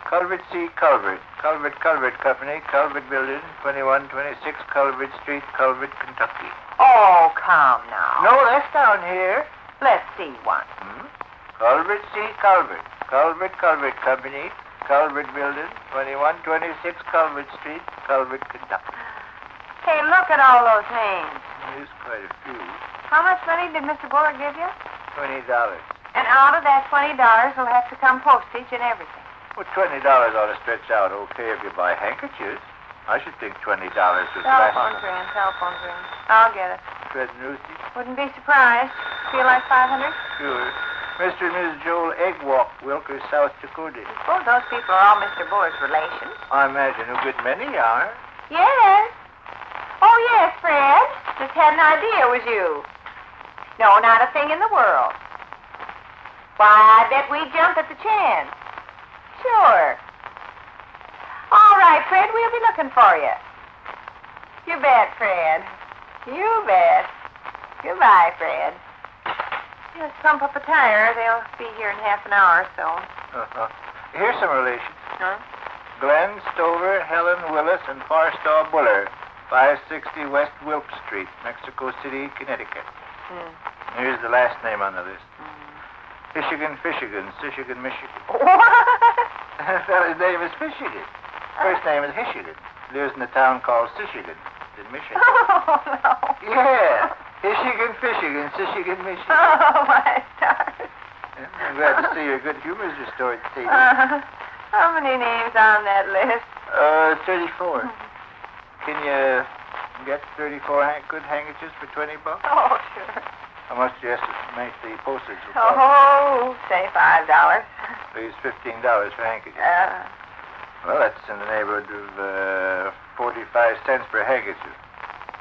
Culvert C. Culvert. Culvert Culvert Company, Culvert Building, 2126 Culvert Street, Culvert, Kentucky. Oh, come now. No, that's down here. Let's see one. Hmm? Culvert C. Culvert. Culvert Culvert Company, Culvert Building, 2126 Culvert Street, Culvert, Kentucky. Hey, look at all those names. There's quite a few. How much money did Mr. Buller give you? Twenty dollars. And out of that twenty dollars will have to come postage and everything. Well, twenty dollars ought to stretch out okay if you buy handkerchiefs. I should think twenty dollars is less. Telephone's ringing, telephone's ringing. I'll get it. Fred Newsy? Wouldn't be surprised. Feel like five hundred? Sure. Mr. and Mrs. Joel Eggwalk, Wilkers, South Dakota. Suppose those people are all Mr. Buller's relations. I imagine a good many are. Yes. Oh, yes, Fred. Just had an idea it was you. No, not a thing in the world. Why, I bet we'd jump at the chance. Sure. All right, Fred, we'll be looking for you. You bet, Fred. You bet. Goodbye, Fred. Just pump up a tire. They'll be here in half an hour or so. Uh-huh. [laughs] Here's some relations. Huh? Glenn Stover, Helen Willis, and Forstaw Buller, 560 West Wilk Street, Mexico City, Connecticut. Hmm. Here's the last name on the list. Fishigan, Fishigan, Sishigan, Michigan. What? [laughs] Fellow's name is Fishigan. First name is Hishigan. Lives in a town called Sishigan, in Michigan. [laughs] Oh, no. Yeah. Hishigan, Fishigan, Sishigan, Michigan. Oh, my stars. I'm glad to see your good humor's restored, Sadie. Uh, how many names on that list? Uh, 34. Can you get 34 ha- good handkerchiefs for 20 bucks? Oh, sure. How much do you make the postage will? Oh, say five dollars. [laughs] Leaves $15 for handkerchiefs. Uh, Well, that's in the neighborhood of uh, 45 cents per handkerchief.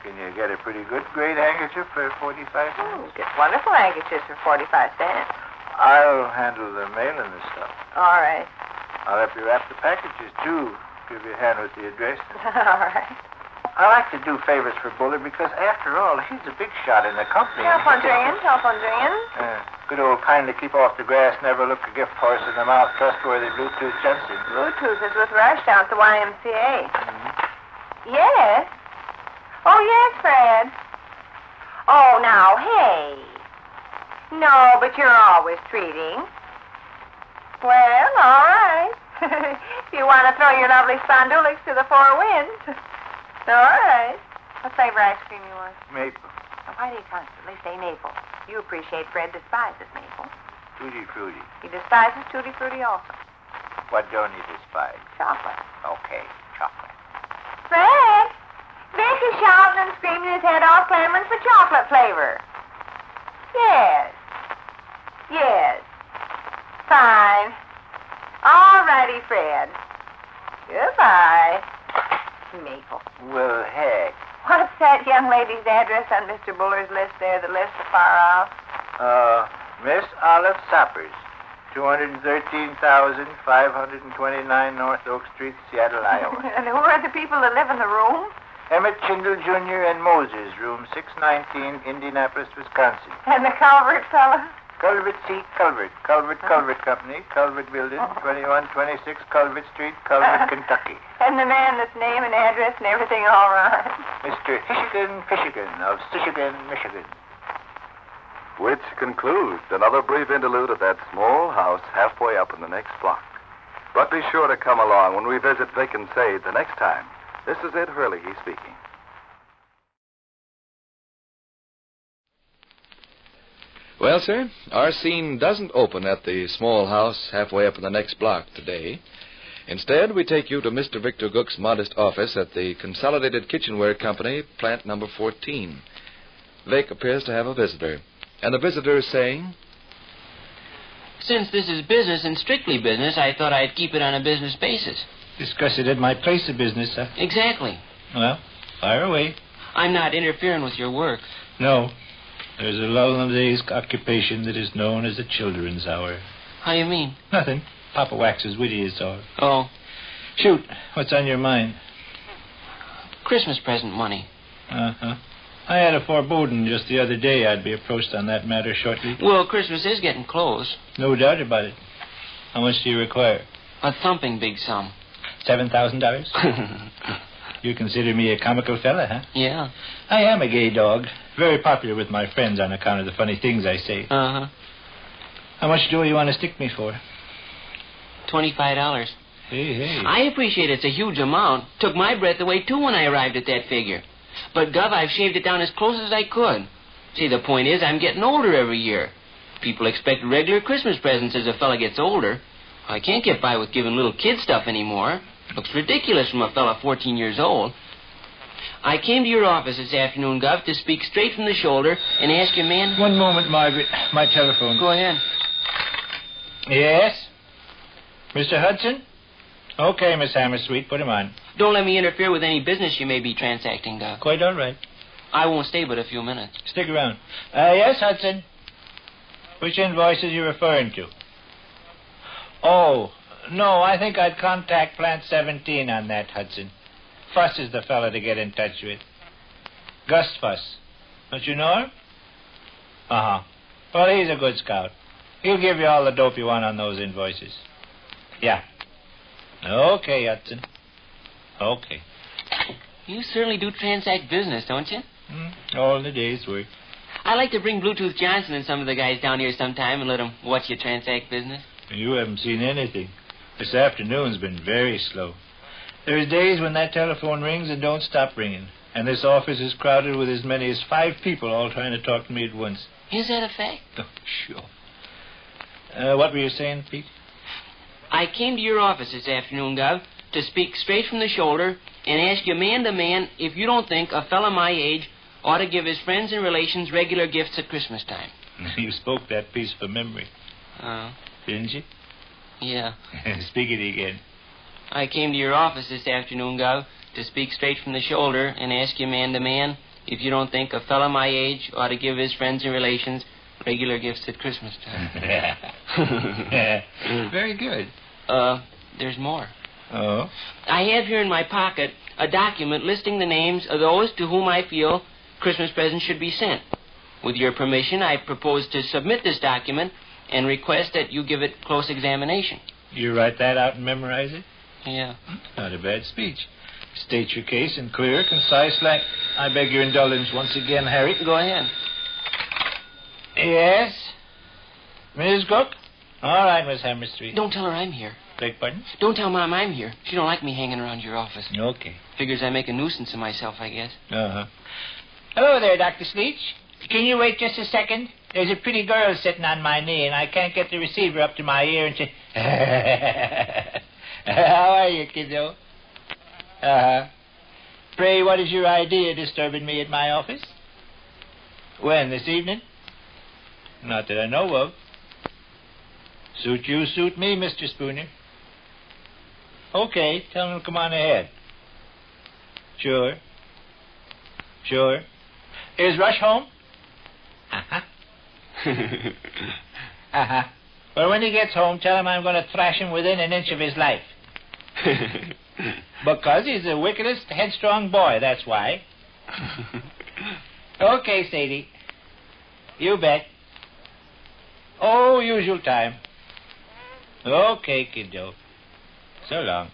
Can you get a pretty good grade handkerchief for 45 cents? ooh, get wonderful handkerchiefs for forty-five cents. I'll handle the mailing and the stuff. All right. I'll help you wrap the packages, too. Give you a hand with the address. [laughs] All right. I like to do favors for Buller because, after all, he's a big shot in the company. Ringing. Telephone's ringing. Uh, good old kind to keep off the grass, never look a gift horse in the mouth, trustworthy Bluetooth Johnson. Bluetooth is with Rush down at the YMCA. Mm-hmm. Yes. Oh, yes, Fred. Oh, now, hey. No, but you're always treating. Well, all right. if [laughs] you want to throw your lovely spondulics to the four winds. [laughs] All right. What flavor ice cream you want? Maple, Now, Why do you constantly say maple? You appreciate Fred despises maple. tutti frutti. He despises tutti frutti also. What don't he despise? Chocolate. Okay, chocolate. Fred! Vic is shouting and screaming his head off, clamoring for chocolate flavor. Yes. Yes. Fine. All righty, Fred. Goodbye. Maple. Well, heck. What's that young lady's address on Mr. Buller's list there that lives so far off? Uh, Miss Olive Sappers, 213,529 North Oak Street, Seattle, Iowa. [laughs] and who are the people that live in the room? Emmett Chindle Jr. and Moses, room 619, Indianapolis, Wisconsin. And the Culvert fella? Culvert C. Culvert, Culvert Culvert Company, Culvert Building, 2126 Culvert Street, Culvert, [laughs] Kentucky. And the man that's name and address and everything all right. Mr. Hishigan Fishigan of Sishigan, Michigan. Which concludes another brief interlude of that small house halfway up in the next block. But be sure to come along when we visit Vic and Sade the next time. This is Ed Herlihy he's speaking. Well, sir, our scene doesn't open at the small house halfway up in the next block today. Instead, we take you to Mr. Victor Gook's modest office at the Consolidated Kitchenware Company, plant number 14. Vic appears to have a visitor, and the visitor is saying, Since this is business and strictly business, I thought I'd keep it on a business basis. Discuss it at my place of business, sir. Exactly. Well, fire away. I'm not interfering with your work. No. There's a lull in the day's occupation that is known as the children's hour. How do you mean? Nothing. Papa waxes witty is all. Oh, Shoot. What's on your mind? Christmas present money. Uh-huh. I had a foreboding just the other day I'd be approached on that matter shortly. Well, Christmas is getting close. No doubt about it. How much do you require? A thumping big sum. Seven thousand dollars? [laughs] You consider me a comical fella, huh? yeah. I am a gay dog. Very popular with my friends on account of the funny things I say. Uh huh. How much do you want to stick me for? Twenty-five dollars. Hey, hey. I appreciate it's a huge amount. Took my breath away, too, when I arrived at that figure. But, Gov, I've shaved it down as close as I could. See, the point is, I'm getting older every year. People expect regular Christmas presents as a fella gets older. I can't get by with giving little kid stuff anymore. Looks ridiculous from a fella 14 years old. I came to your office this afternoon, Gov, to speak straight from the shoulder and ask your man. One moment, Margaret. My telephone. Go ahead. Yes? Mr. Hudson? Okay, Miss Hammersweet, put him on. Don't let me interfere with any business you may be transacting, Gov. Quite all right. I won't stay but a few minutes. Stick around. Uh, yes, Hudson? Which invoice are you referring to? Oh, no, I think I'd contact Plant 17 on that, Hudson. Fuss is the fellow to get in touch with. Gus Fuss. Don't you know him? Uh-huh. Well, he's a good scout. He'll give you all the dope you want on those invoices. Yeah. Okay, Hudson. Okay. You certainly do transact business, don't you? Hmm, all the day's work. I'd like to bring Bluetooth Johnson and some of the guys down here sometime and let them watch you transact business. You haven't seen anything. This afternoon's been very slow. There's days when that telephone rings and don't stop ringing. And this office is crowded with as many as five people all trying to talk to me at once. Is that a fact? [laughs] Oh, sure. Uh, what were you saying, Pete? I came to your office this afternoon, Gov, to speak straight from the shoulder and ask you man to man if you don't think a fellow my age ought to give his friends and relations regular gifts at Christmas time. [laughs] you spoke that piece from memory, Oh, didn't you? Yeah. [laughs] Speak it again. I came to your office this afternoon, Gov, to speak straight from the shoulder and ask you man to man if you don't think a fellow my age ought to give his friends and relations regular gifts at Christmas time. [laughs] [laughs] Very good. uh, there's more. Oh? I have here in my pocket a document listing the names of those to whom I feel Christmas presents should be sent. With your permission, I propose to submit this document and request that you give it close examination. You write that out and memorize it? Yeah. Not a bad speech. State your case in clear, concise like. I beg your indulgence once again, Harry. Go ahead. Yes? Miss Gook? All right, Miss Hammersweet. Don't tell her I'm here. Beg pardon? Don't tell Mom I'm here. She don't like me hanging around your office. Okay. Figures I make a nuisance of myself, I guess. Uh-huh. Hello there, Dr. Sleech. Can you wait just a second? There's a pretty girl sitting on my knee, and I can't get the receiver up to my ear, and she... [laughs] How are you, kiddo? Uh-huh. Pray, what is your idea disturbing me at my office? When, this evening? Not that I know of. Suit you, suit me, Mr. Spooner. Okay, tell him to come on ahead. Sure. Sure. Is Rush home? Uh-huh. [laughs] Uh-huh. Well, when he gets home, tell him I'm going to thrash him within an inch of his life. [laughs] Because he's the wickedest, headstrong boy, that's why. [laughs] Okay, Sadie. You bet. Oh, usual time. Okay, kiddo. So long.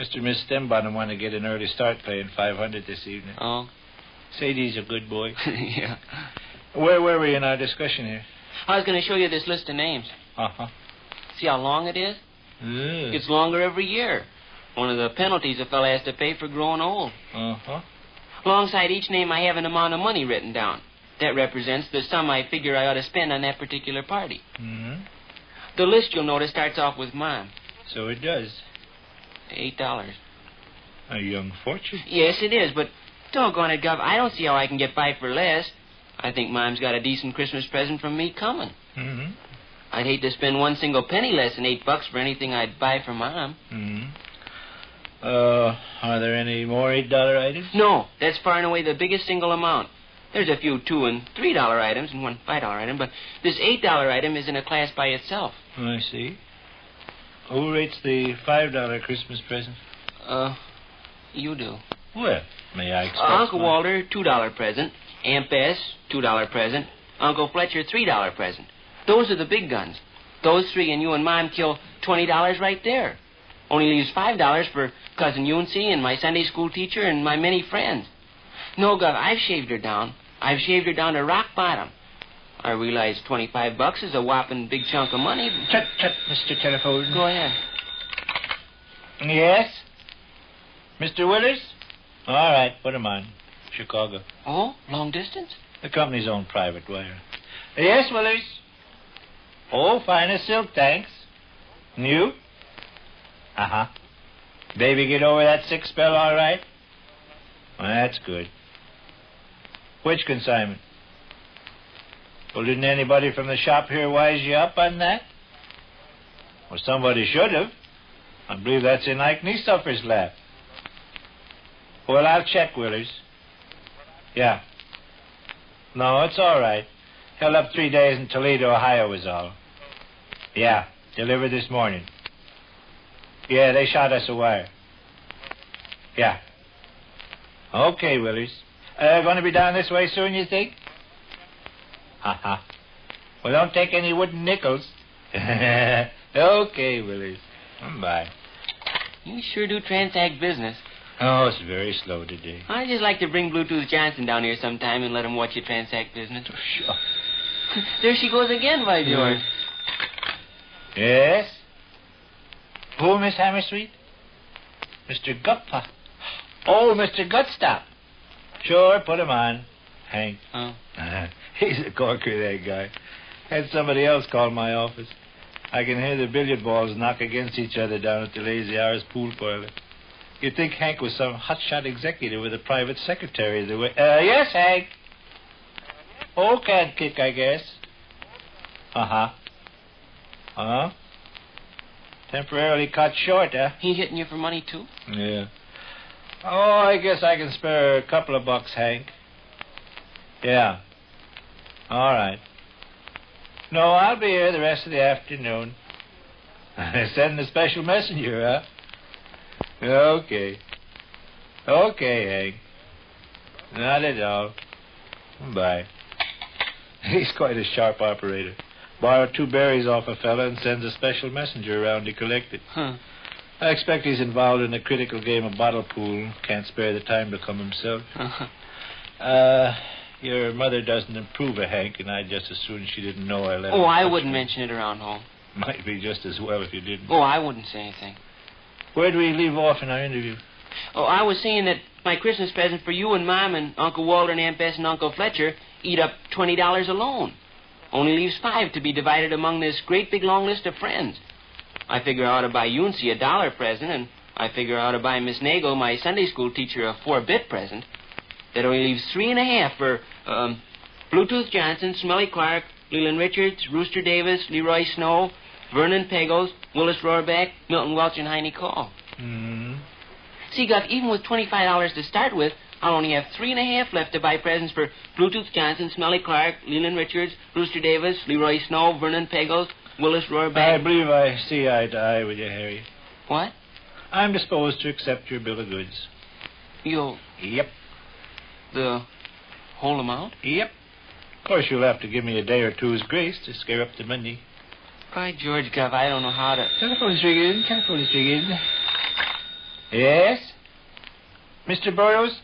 Mr. and Miss Stembottom want to get an early start playing 500 this evening. oh, Sadie's a good boy. [laughs] yeah. Where were we in our discussion here? I was going to show you this list of names. Uh-huh. See how long it is? Mm. It gets longer every year. One of the penalties a fella has to pay for growing old. Uh-huh. Alongside each name, I have an amount of money written down. That represents the sum I figure I ought to spend on that particular party. Mm-hmm. The list, you'll notice, starts off with Mom. So it does. Eight dollars. A young fortune. Yes, it is, but doggone it, Gov, I don't see how I can get by for less. I think Mom's got a decent Christmas present from me coming. Mm-hmm. I'd hate to spend one single penny less than eight bucks for anything I'd buy for Mom. Mm-hmm. Uh, are there any more eight-dollar items? No, that's far and away the biggest single amount. There's a few two and three dollar items and one five dollar item, but this eight dollar item is in a class by itself. I see. Who rates the five-dollar Christmas present? Uh, you do. Well, may I Uh, Uncle my- Walter, two dollar present. Aunt Bess, two dollar present. Uncle Fletcher, three dollar present. Those are the big guns. Those three and you and Mom kill twenty dollars right there. Only leaves five dollars for cousin Euncie and my Sunday school teacher and my many friends. No, Gov, I've shaved her down. I've shaved her down to rock bottom. I realize twenty-five bucks is a whopping big chunk of money. Tut, tut, Mr. Telephone. Go ahead. Yes? Mr. Willers? All right, put him on. Chicago. Oh, long distance? The company's own private wire. Yes, Willers? Oh, fine as silk, thanks. New? Uh-huh. Baby get over that sick spell all right? Well, that's good. Which consignment? Well, didn't anybody from the shop here wise you up on that? Well, somebody should have. I believe that's in Ike Kneesuffer's lap. Well, I'll check, Willers. Yeah. No, it's all right. Held up three days in Toledo, Ohio was all. Yeah, delivered this morning. Yeah, they shot us a wire. Yeah. Okay, Willers. Uh, going to be down this way soon, you think? Ha ha. Well, don't take any wooden nickels. [laughs] okay, Willers. Bye. You sure do transact business. Oh, it's very slow today. I'd just like to bring Bluetooth Johnson down here sometime and let him watch you transact business. Oh, Sure. [laughs] there she goes again, my George. Mm. Yes? Who, Miss Hammersweet? Mr. Gutpa. Oh, Mr. Gutstop. Sure, put him on. Hank. Oh. Uh-huh. [laughs] He's a corker, that guy. Had somebody else call my office. I can hear the billiard balls knock against each other down at the Lazy Hours pool parlor. You'd think Hank was some hotshot executive with a private secretary. The way, uh, yes, Hank. Oh, can't kick, I guess. Uh-huh. Huh? Temporarily cut short, huh? He hitting you for money, too? Yeah. Oh, I guess I can spare a couple of bucks, Hank. Yeah. All right. No, I'll be here the rest of the afternoon. [laughs] Send a special messenger, huh? Okay. Okay, Hank. Not at all. Bye. [laughs] He's quite a sharp operator. Borrowed two berries off a fella and sends a special messenger around to collect it. Huh. I expect he's involved in a critical game of bottle pool. Can't spare the time to come himself. [laughs] Uh, your mother doesn't approve of Hank, and I'd just as soon she didn't know I left. oh, I wouldn't me. mention it around home. Might be just as well if you didn't. Oh, I wouldn't say anything. Where do we leave off in our interview? Oh, I was saying that my Christmas present for you and Mom and Uncle Walter and Aunt Bess and Uncle Fletcher eat up twenty dollars alone. Only leaves five to be divided among this great big long list of friends. I figure I ought to buy Euncie a dollar present, and I figure I ought to buy Miss Nagel, my Sunday school teacher, a four-bit present. That only leaves three and a half for um, Bluetooth Johnson, Smelly Clark, Leland Richards, Rooster Davis, Leroy Snow, Vernon Pegos, Willis Rohrbeck, Milton Welch, and Heine Call. Hmm. See, Guff, even with twenty-five dollars to start with, I'll only have three and a half left to buy presents for Bluetooth Johnson, Smelly Clark, Leland Richards, Rooster Davis, Leroy Snow, Vernon Pegos, Willis I believe I see eye to eye with you, Harry. What? I'm disposed to accept your bill of goods. You Yep. the whole amount? Yep. Of course, you'll have to give me a day or two's grace to scare up the money. By George, Guff, I don't know how to. Telephone's ringing. Telephone's ringing. Yes? Mr. Burrows,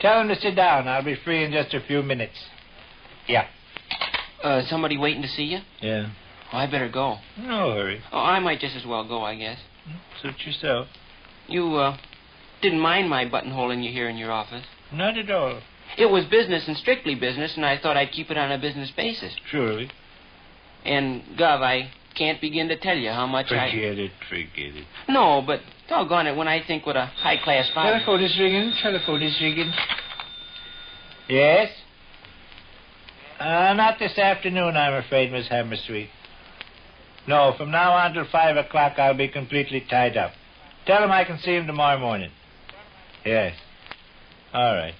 tell him to sit down. I'll be free in just a few minutes. Yeah. Uh, somebody waiting to see you? Yeah. Oh, I better go. No hurry. Oh, I might just as well go, I guess. Suit yourself. You, uh, didn't mind my buttonholing you here in your office. Not at all. It was business and strictly business, and I thought I'd keep it on a business basis. Surely. And, Gov, I can't begin to tell you how much I... Forget it, forget it. No, but doggone it, when I think what a high-class father... Telephone is ringing. Telephone is ringing. Yes? Uh, not this afternoon, I'm afraid, Miss Hammersweet. No, from now on till five o'clock, I'll be completely tied up. Tell him I can see him tomorrow morning. Yes. All right.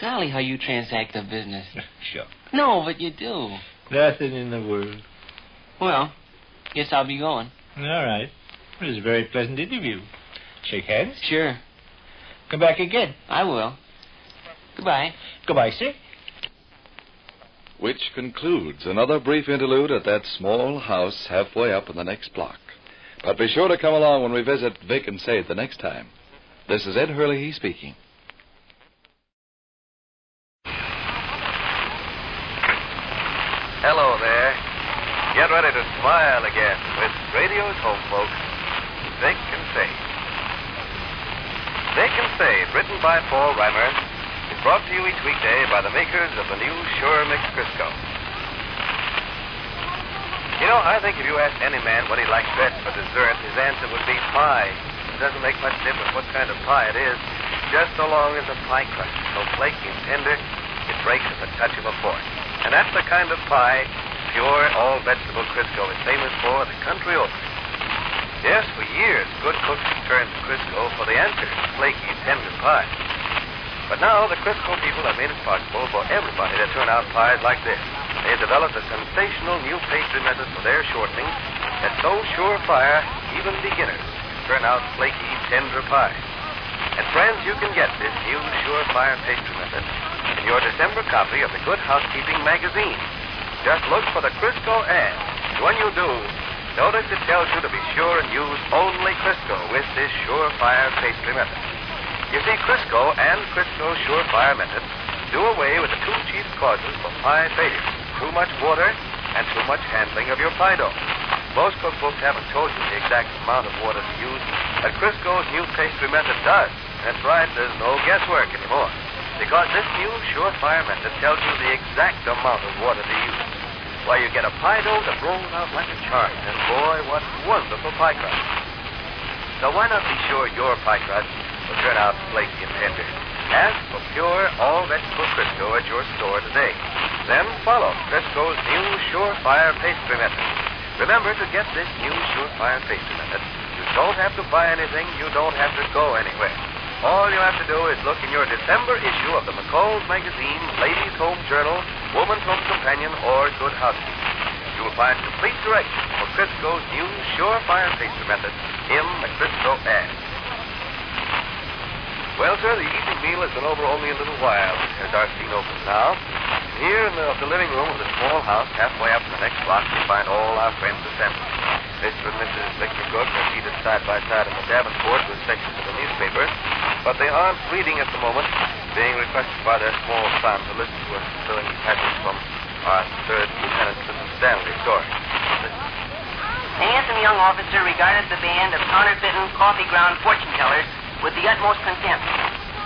Golly, how you transact the business. [laughs] sure. No, but you do. Nothing in the world. Well, guess I'll be going. All right. It was a very pleasant interview. Shake hands. Sure, Come back again. I will. Goodbye. Goodbye, sir. Which concludes another brief interlude at that small house halfway up in the next block. But be sure to come along when we visit Vic and Sade the next time. This is Ed Herlihy speaking. Hello there. Get ready to smile again with Radio's Home Folks, Vic and Sade. Vic and Sade, written by Paul Rhymer, is brought to you each weekday by the makers of the new Sure Mix Crisco. You know, I think if you asked any man what he likes best for dessert, his answer would be pie. It doesn't make much difference what kind of pie it is, just so long as the pie crust is so flaky and tender, it breaks at the touch of a fork. And that's the kind of pie pure all vegetable Crisco is famous for the country over. Yes, for years, good cooks have turned to Crisco for the answer flaky, tender pie. But now the Crisco people have made it possible for everybody to turn out pies like this. They've developed a sensational new pastry method for their shortening that's so surefire, even beginners turn out flaky, tender pies. And friends, you can get this new surefire pastry method in your December copy of the Good Housekeeping magazine. Just look for the Crisco ad. And when you do, notice it tells you to be sure and use only Crisco with this surefire pastry method. You see, Crisco and Crisco surefire method do away with the two chief causes for pie failure too much water and too much handling of your pie dough. Most cookbooks haven't told you the exact amount of water to use, but Crisco's new pastry method does. That's right, there's no guesswork anymore. Because this new surefire method tells you the exact amount of water to use. Why, you get a pie dough that rolls out like a charm, and boy, what wonderful pie crust. So why not be sure your pie crust will turn out flaky and tender? Ask for pure all-vegetable Crisco at your store today. Then follow Crisco's new surefire pastry method. Remember to get this new surefire pastry method. You don't have to buy anything. You don't have to go anywhere. All you have to do is look in your December issue of the McCall's Magazine, Ladies' Home Journal, Woman's Home Companion, or Good Housekeeping. You will find complete directions for Crisco's new surefire pastry method in the Crisco ad. Well, sir, the evening meal has been over only a little while, as our scene opens now. Here in the, the living room of the small house halfway up in the next block, we find all our friends assembled. Mr. and Mrs. Victor Gook are seated side by side on the Davenport with sections newspaper, but they aren't reading at the moment, being requested by their small son to listen to a thrilling passage from our third Lieutenant Mrs. Stanley's story. The handsome young officer regarded the band of counterfeiting coffee ground fortune tellers with the utmost contempt.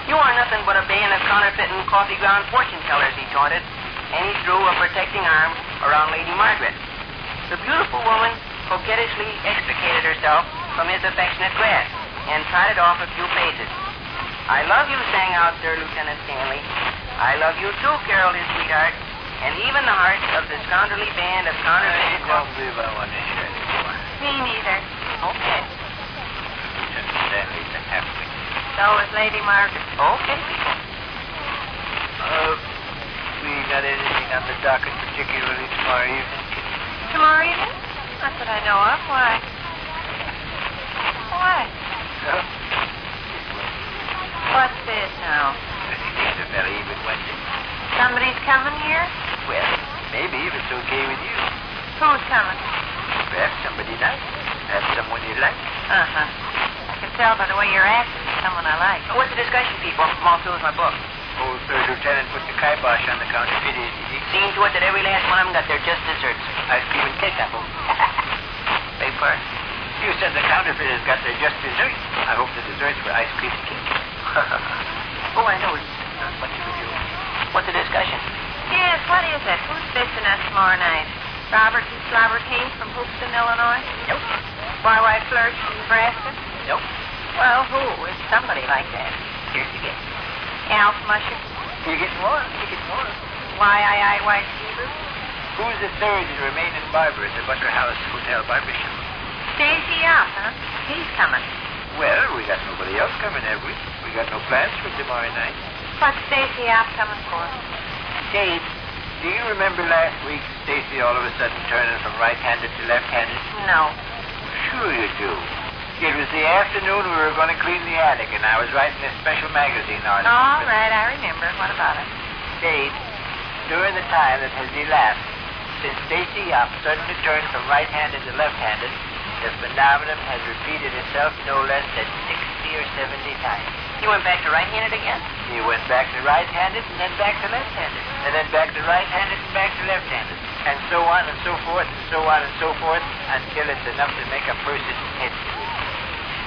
You are nothing but a band of counterfeiting coffee ground fortune tellers, he taunted, and he threw a protecting arm around Lady Margaret. The beautiful woman coquettishly extricated herself from his affectionate grasp and trotted off a few pages. I love you, sang out Sir Lieutenant Stanley. I love you too, caroled his sweetheart, and even the hearts of the scoundrelly band of counterfeit. I don't believe I want to share this one. Me neither. Okay. Lieutenant Stanley's a. So is Lady Margaret. Okay. Uh, we got anything on the docket particularly tomorrow evening? Tomorrow evening? Not that I know of. Why? Why? No. What's this now? Anything's a very even Wednesday. Somebody's coming here? Well, maybe if it's okay with you. Who's coming? Perhaps somebody nice. Perhaps someone you like. Uh-huh. I can tell by the way you're acting. Someone I like. What's the discussion, people? I'm all through with my book. Old third lieutenant put the kibosh on the counter counterfeiters. Seeing to it that every last one of them got their just desserts. Ice cream and cake apple. Beg pardon? You said the counterfeiters got their just desserts. I hope the desserts were ice cream and cake. [laughs] oh, I know. It's not much of a deal. What's the discussion? Yes, what is it? Who's fixing us tomorrow night? Robert and Slobber King from Hoopston, Illinois? Nope. Why White Flirt from Nebraska? Nope. Well, who? It's somebody like that. Here's the guess. Alf Musher? You're getting one. You're getting one. Why I I White Hebrew? Who's the third and remaining barber at the Butler House Hotel Barbershop? Stacy Alf, huh? He's coming. Well, we got nobody else coming, have we? We got no plans for tomorrow night. What's Stacy Alf coming for? Dave, do you remember last week Stacy all of a sudden turning from right-handed to left-handed? No. Sure you do. It was the afternoon we were going to clean the attic, and I was writing a special magazine article. All right, I remember. What about it? Dave, during the time that has elapsed since Stacy Yup suddenly turned from right-handed to left-handed, the phenomenon has repeated itself no less than 60 or 70 times. He went back to right-handed again? He went back to right-handed and then back to left-handed, and then back to right-handed and back to left-handed, and so on and so forth and so on and so forth until it's enough to make a person head.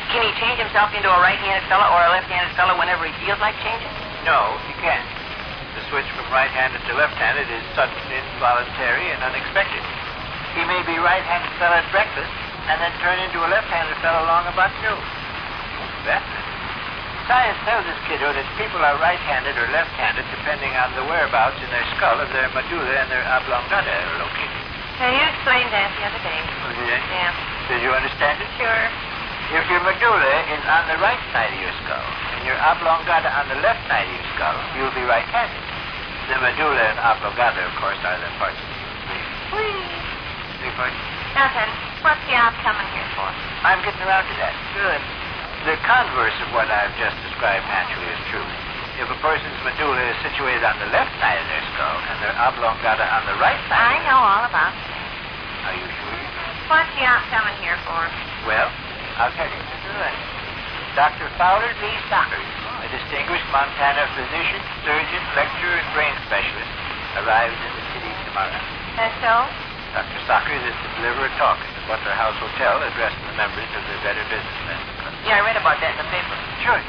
Can he change himself into a right-handed fella or a left-handed fella whenever he feels like changing? No, he can't. The switch from right-handed to left-handed is sudden, involuntary, and unexpected. He may be right-handed fella at breakfast and then turn into a left-handed fella long about noon. That Science tells us, kiddo, that people are right-handed or left-handed depending on the whereabouts in their skull of their medulla and their oblongata are located. Now, you explained that the other day. Oh, did I? Yeah. Did you understand it? Sure. If your medulla is on the right side of your skull and your oblongata on the left side of your skull, you'll be right-handed. The medulla and oblongata, of course, are the parts of the brain. Whee! Pardon? Nothing. What's the op coming here for? I'm getting around to that. Good. The converse of what I've just described naturally is true. If a person's medulla is situated on the left side of their skull and their oblongata on the right side, I know all about that. are you sure? What's the op coming here for? Well, I'll tell you. Good. Dr. Fowler B. Stockers, a distinguished Montana physician, surgeon, lecturer, and brain specialist, arrives in the city tomorrow. That's so? Dr. Stockers is to deliver a talk at the Butler House Hotel addressing the members of the Better Businessmen Club. Yeah, I read about that in the paper. Sure.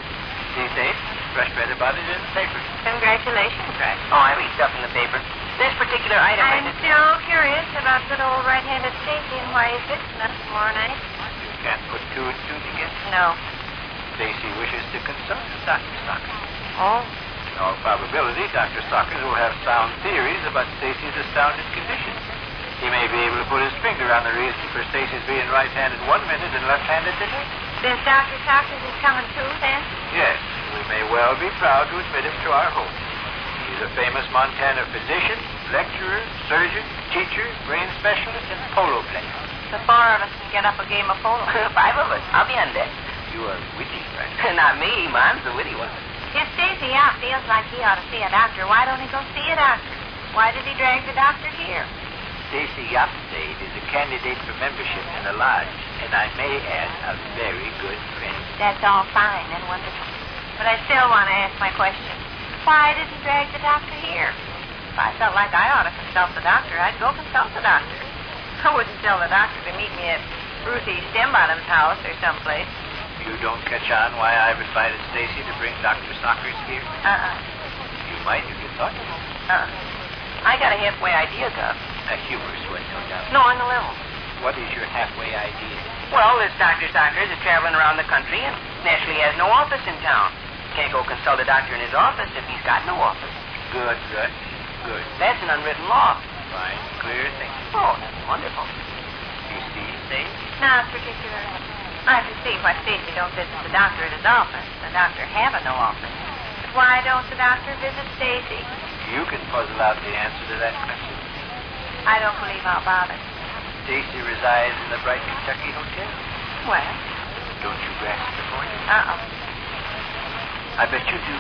These days, Rush read about it in the paper. Congratulations, Rex. Oh, I read stuff in the paper. This particular item I I'm did... still curious about good old right-handed Stacy and why he's visiting us tomorrow night. You can't put two and two together. No. Stacy wishes to consult Dr. Stockers. Oh. In all probability, Dr. Stockers will have sound theories about Stacy's astounded condition. He may be able to put his finger on the reason for Stacy's being right-handed one minute and left-handed the next. Then Dr. Sockers is coming too, then? Yes, we may well be proud to admit him to our home. He's a famous Montana physician, lecturer, surgeon, teacher, brain specialist, and polo player. The four of us can get up a game of polo. [laughs] Five of us. I'll be on deck. You are witty, Frank. [laughs] Not me. Mine's the witty one. If Stacy out feels like he ought to see a doctor, why don't he go see a doctor? Why did he drag the doctor here? Stacy Yapstade is a candidate for membership in the lodge, and I may add, a very good friend. That's all fine and wonderful. But I still want to ask my question. Why did he drag the doctor here? If I felt like I ought to consult the doctor, I'd go consult the doctor. I wouldn't tell the doctor to meet me at Ruthie Stembottom's house or someplace. You don't catch on why I've invited Stacy to bring Dr. Sockers here? Uh-uh. You might if you thought. Uh-uh. I got a halfway idea, Gov. A humorous one, no doubt. No, on the level. What is your halfway idea? Well, this Dr. Sockers is traveling around the country and naturally has no office in town. Can't go consult a doctor in his office if he's got no office. Good, good, good. That's an unwritten law. Fine, clear thinking. Oh, that's wonderful. You see, Stacy? Not particularly. I can see why Stacy don't visit the doctor at his office. The doctor having no office. But why don't the doctor visit Stacy? You can puzzle out the answer to that question. I don't believe I'll bother. Stacy resides in the Bright Kentucky Hotel. Well, Don't you grasp the point? uh-uh. I bet you do.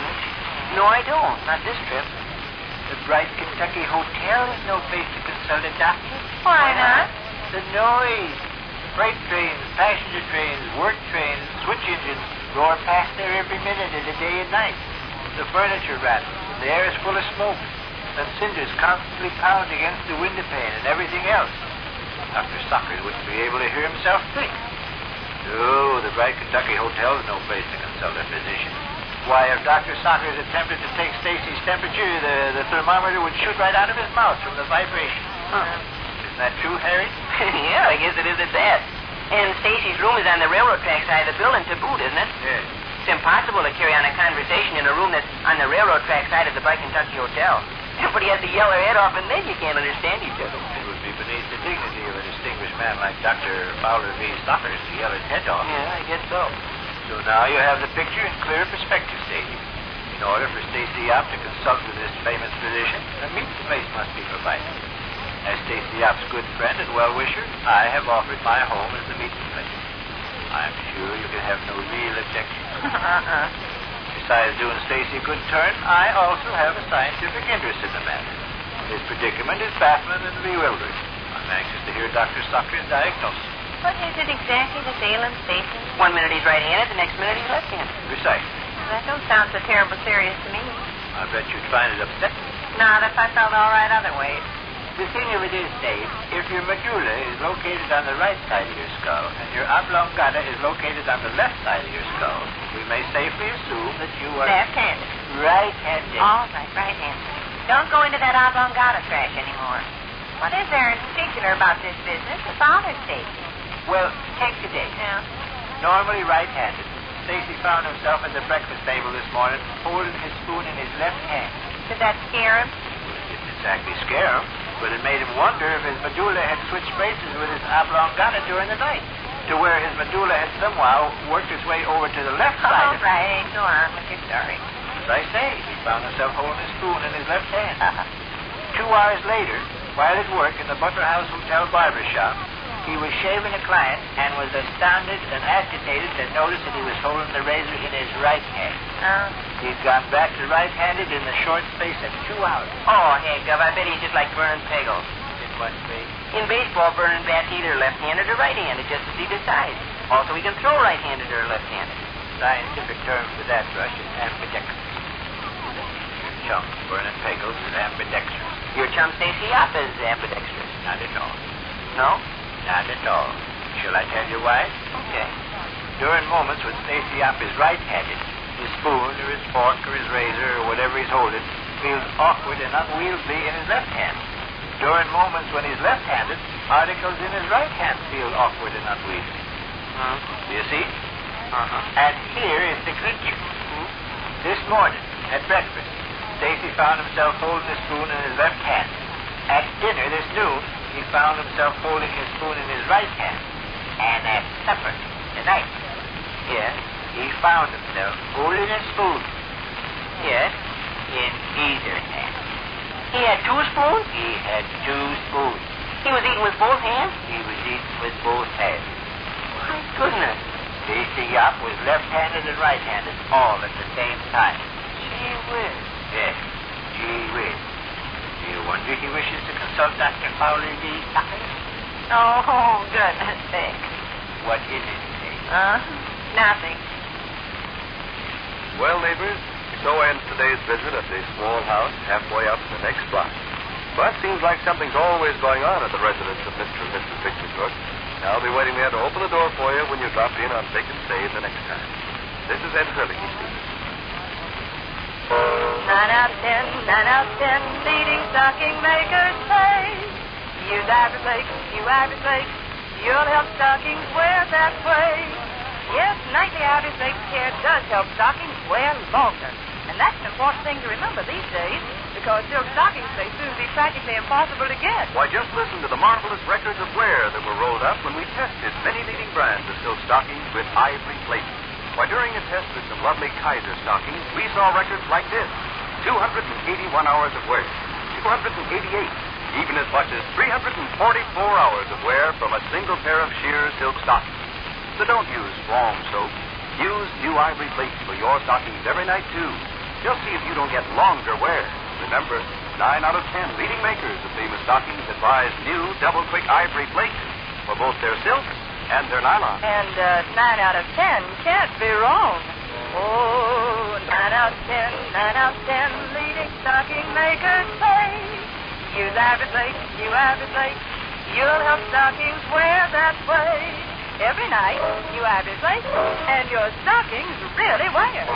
No, I don't. Not this trip. The Bright Kentucky Hotel is no place to consult a doctor. Why not? The noise. Freight trains, passenger trains, work trains, switch engines roar past there every minute of the day and night. The furniture rattles, The air is full of smoke, and cinders constantly pound against the window pane and everything else. Dr. Sockers wouldn't be able to hear himself think. No, the Bright Kentucky Hotel is no place to consult a physician. Why, if Dr. Sockers attempted to take Stacy's temperature, the, the thermometer would shoot right out of his mouth from the vibration. Isn't that true, Harry? [laughs] yeah, I guess it is at that. And Stacy's room is on the railroad track side of the building to boot, isn't it? Yes. It's impossible to carry on a conversation in a room that's on the railroad track side of the Bright Kentucky Hotel. Everybody has to yell their head off, and then you can't understand each other. It would be beneath the dignity of a distinguished man like Dr. Fowler V. Sockers to yell his head off. Yeah, I guess so. So now you have the picture in clear perspective, Stacy. In order for Stacy Yop to consult with this famous physician, a meeting place must be provided. As Stacy Yop's good friend and well-wisher, I have offered my home as the meeting place. I'm sure you can have no real objection. uh-uh. [laughs] [laughs] Besides doing Stacy a good turn, I also have a scientific interest in the matter. His predicament is baffling and bewildering. I'm anxious to hear Dr. Sucker's diagnosis. What is it exactly that's ailing Stacy? One minute he's right-handed, the next minute he's left-handed. Precisely. That don't sound so terrible serious to me. I bet you'd find it upsetting. Not if I felt all right other ways. The thing of it is, Dave, if your medulla is located on the right side of your skull and your oblongata is located on the left side of your skull, we may safely assume that you are Left-handed. right-handed. All right, right-handed. Don't go into that oblongata trash anymore. What is there in particular about this business that bothers Stacy? Well, take today. Yeah. Normally right-handed, Stacy found himself at the breakfast table this morning holding his spoon in his left hand. Did that scare him? It didn't exactly scare him, but it made him wonder if his medulla had switched places with his oblongata during the night, to where his medulla had somehow worked its way over to the left [laughs] side. All of- right, go on with your story. As I say, he found himself holding his spoon in his left hand. Uh-huh. Two hours later, while at work in the Butler House Hotel barber shop, he was shaving a client and was astounded and agitated to notice that he was holding the razor in his right hand. Oh. He'd gone back to right-handed in the short space of two hours. Oh, hey, Gov, I bet he's just like Vernon Pagel. In what way? In baseball, Vernon bats either left-handed or right-handed, just as he decides. Also, he can throw right-handed or left-handed. Scientific term for that rush is ambidextrous. Your chum, Vernon Pagels, is ambidextrous. Your chum Stacy Yop is ambidextrous. Not at all. No? Not at all. Shall I tell you why? Okay. During moments when Stacy Yop is right-handed, his spoon or his fork or his razor or whatever he's holding feels awkward and unwieldy in his left hand. During moments when he's left-handed, articles in his right hand feel awkward and unwieldy. Hmm. Do you see? Uh-huh. And here is the clincher. This morning, at breakfast, Stacy found himself holding the spoon in his left hand. At dinner this noon, he found himself holding his spoon in his right hand. And at supper tonight, yes, he found himself holding a spoon. Yes, in either hand. He had two spoons? He had two spoons. He was eating with both hands? He was eating with both hands. My goodness. Stacy Yop was left-handed and right-handed all at the same time. Gee whiz. Yes, gee whiz. Do you wonder he wishes to consult Dr. Fowler D. Suckers? Oh, goodness sakes. What is it, Stacy? Uh, nothing. Well, neighbors, so ends today's visit at the small house halfway up the next block. But seems like something's always going on at the residence of Mr. and Mrs. Victor Gook. I'll be waiting there to open the door for you when you drop in on and Sade the next time. This is Ed Herlihy. Nine out of ten, nine out of ten, leading stocking makers say. Use Ivory Flakes, you Ivory Flakes, you'll help stockings wear that way. Yes, nightly Ivory Flakes care does help stockings wear longer. And that's an important thing to remember these days, because silk stockings may soon be practically impossible to get. Why, just listen to the marvelous records of wear that were rolled up when we tested many leading brands of silk stockings with ivory plating. Why, during a test with some lovely Kayser stockings, we saw records like this 281 hours of wear, 288, even as much as 344 hours of wear from a single pair of sheer silk stockings. So don't use wrong soap. Use new Ivory Flakes for your stockings every night, too. Just see if you don't get longer wear. Remember, 9 out of 10 leading makers of famous stockings advise new double quick Ivory Flakes for both their silk and their nylon. And uh, nine out of ten can't be wrong. Oh, nine out of ten, nine out of ten, leading stocking, makers say. Use Ivy Flakes, you Ivy Flakes. You'll help stockings wear that way. Every night, you Ivy Flakes, and your stockings really wear.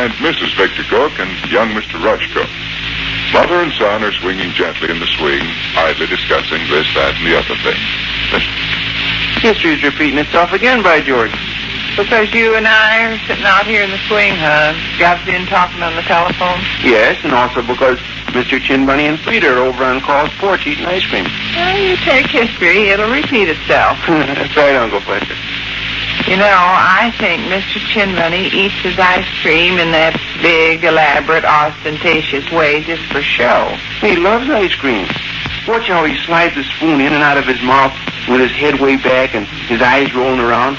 Find Mrs. Victor Gook and young Mr. Rush Gook. Mother and son are swinging gently in the swing, idly discussing this, that, and the other thing. History's repeating itself again, by George. Because you and I are sitting out here in the swing, huh? Got been talking on the telephone? Yes, and also because Mr. Chin Bunny and Frida are over on Carl's porch eating ice cream. Well, you take history, it'll repeat itself. [laughs] That's right, Uncle Fletcher. You know, I think Mr. Chin Bunny eats his ice cream in that big, elaborate, ostentatious way just for show. He loves ice cream. Watch how he slides the spoon in and out of his mouth with his head way back and his eyes rolling around.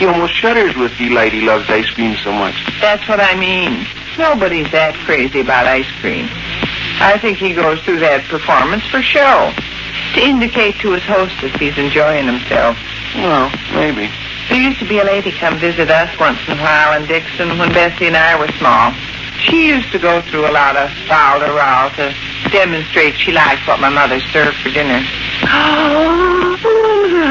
He almost shudders with delight he loves ice cream so much. That's what I mean. Nobody's that crazy about ice cream. I think he goes through that performance for show. To indicate to his hostess he's enjoying himself. Well, maybe. There used to be a lady come visit us once in a while in Dixon when Bessie and I were small. She used to go through a lot of foul to row to demonstrate she liked what my mother served for dinner. [gasps] Oh.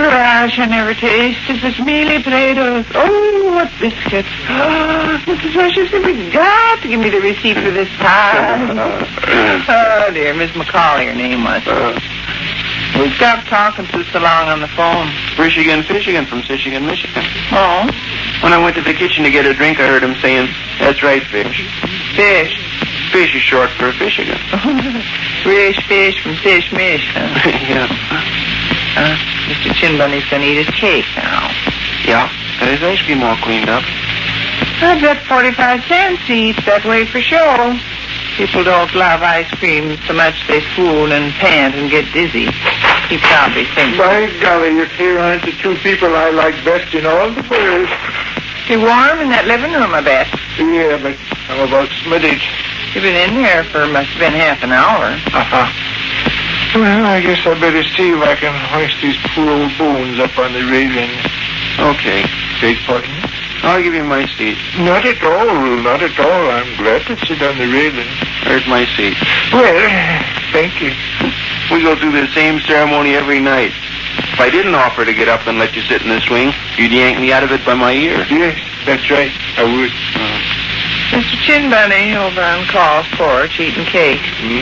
Rush, I never tasted such mealy potatoes. Oh, what biscuits. Oh, Mrs. Rush, you simply got to give me the receipt for this pie. [laughs] oh, dear, Miss McCauley, her name was. Uh. We stopped talking too so long on the phone. Michigan, Fishigan from Michigan, Michigan. Oh? When I went to the kitchen to get a drink, I heard him saying, that's right, fish. Fish. Fish is short for Michigan. [laughs] Fish, fish from Fish Mish, huh? [laughs] yeah. Uh, Mr. Chin Bunny's gonna eat his cake now. Yeah, got his ice cream all cleaned up. I bet 45 cents he eats that way for sure. People don't love ice cream so much they swoon and pant and get dizzy. He probably thinks. By golly, if here aren't the two people I like best in all the world. Too warm in that living room, I bet. Yeah, but how about Smittage? You've been in there for must have been half an hour. Uh-huh. Well, I guess I better see if I can hoist these poor old bones up on the railing. Okay. Beg pardon? I'll give you my seat. Not at all, not at all. I'm glad to sit on the railing. There's my seat. Well, thank you. We go through the same ceremony every night. If I didn't offer to get up and let you sit in the swing, you'd yank me out of it by my ear. Yes, that's right. I would. Mr. Chin Bunny over on Carl's porch eating cake. Hmm?